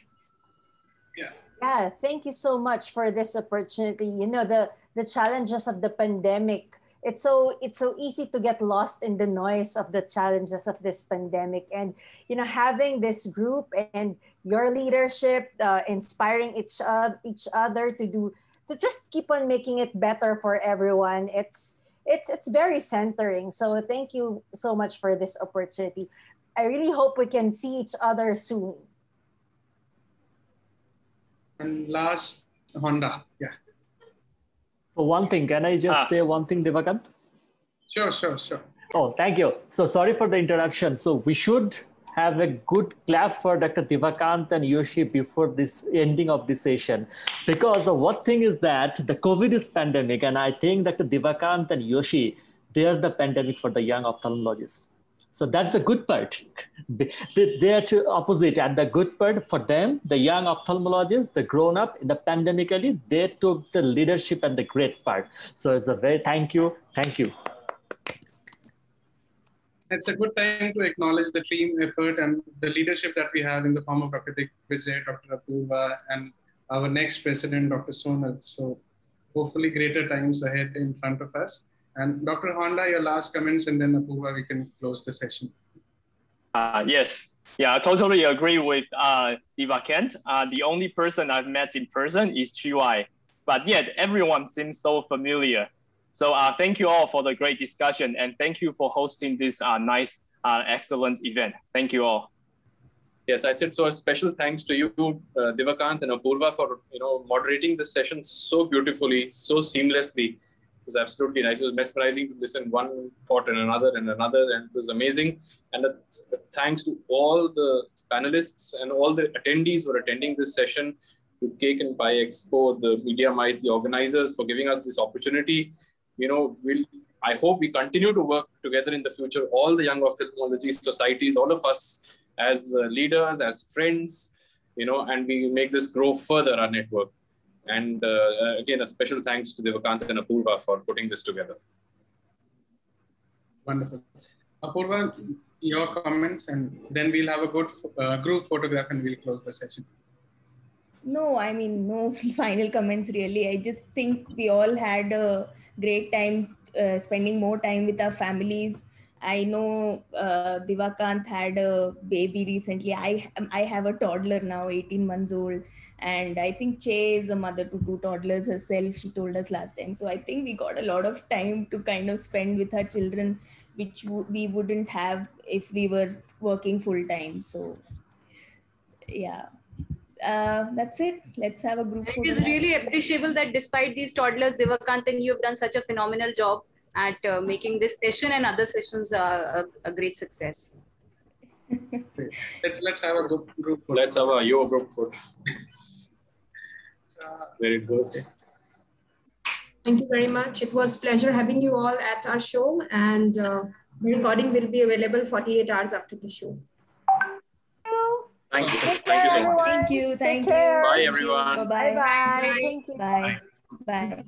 Yeah, Yeah, thank you so much for this opportunity. You know, the the challenges of the pandemic. It's so it's so easy to get lost in the noise of the challenges of this pandemic, and you know, having this group and your leadership, uh, inspiring each uh, each other to do to just keep on making it better for everyone. It's it's it's very centering. So thank you so much for this opportunity. I really hope we can see each other soon. And last, Hongda. Yeah. So one thing, can I just ah. say one thing, Divakant? Sure, sure, sure. Oh, thank you. So sorry for the interruption. So we should have a good clap for Dr. Divakant and YOSI before this ending of this session. Because the one thing is that the COVID is pandemic, and I think Dr. Divakant and YOSI, they are the pandemic for the young ophthalmologists. So that's the good part. they, they are to opposite. And the good part for them, the young ophthalmologists, the grown up in the pandemically, they took the leadership and the great part. So it's a very thank you. Thank you. It's a good time to acknowledge the team effort and the leadership that we have in the form of Dr. Vijay, Dr. Apurva, and our next president, Dr. Sonal. So hopefully greater times ahead in front of us. And Dr. Hongda, your last comments, and then Apurva, we can close the session. Uh, yes, yeah, I totally agree with uh, Divakant. Uh, the only person I've met in person is Chee Wai, but yet everyone seems so familiar. So uh, thank you all for the great discussion, and thank you for hosting this uh, nice, uh, excellent event. Thank you all. Yes, I said so. A special thanks to you, uh, Divakant and Apurva, for you know moderating the session so beautifully, so seamlessly It was absolutely nice. It was mesmerizing to listen one thought and another and another, and it was amazing. And thanks to all the panelists and all the attendees who are attending this session, to Cake and Pie Expo, the Media MICE, the organizers for giving us this opportunity. You know, we'll, I hope we continue to work together in the future. All the young ophthalmology societies, all of us as uh, leaders, as friends, you know, and we make this grow further our network. And uh, again, a special thanks to Divakant and Apurva for putting this together. Wonderful. Apurva, your comments, and then we'll have a good uh, group photograph and we'll close the session. No, I mean, no final comments really. I just think we all had a great time uh, spending more time with our families. I know uh, Divakant had a baby recently. I I have a toddler now, 18 months old, and I think Che is a mother to two toddlers herself, she told us last time. So I think we got a lot of time to kind of spend with our children, which we wouldn't have if we were working full time. So yeah. Uh, that's it. Let's have a group. It is really appreciable that despite these toddlers, Divakant and you have done such a phenomenal job at uh, making this session and other sessions uh, a, a great success. let's let's have a group. group let's have a your group photo. Very good. Thank you very much. It was pleasure having you all at our show and uh, the recording will be available 48 hours after the show. Thank you. Thank you. Thank you. Thank you. Bye, everyone. Bye-bye. Bye-bye. Thank you. Bye. Bye.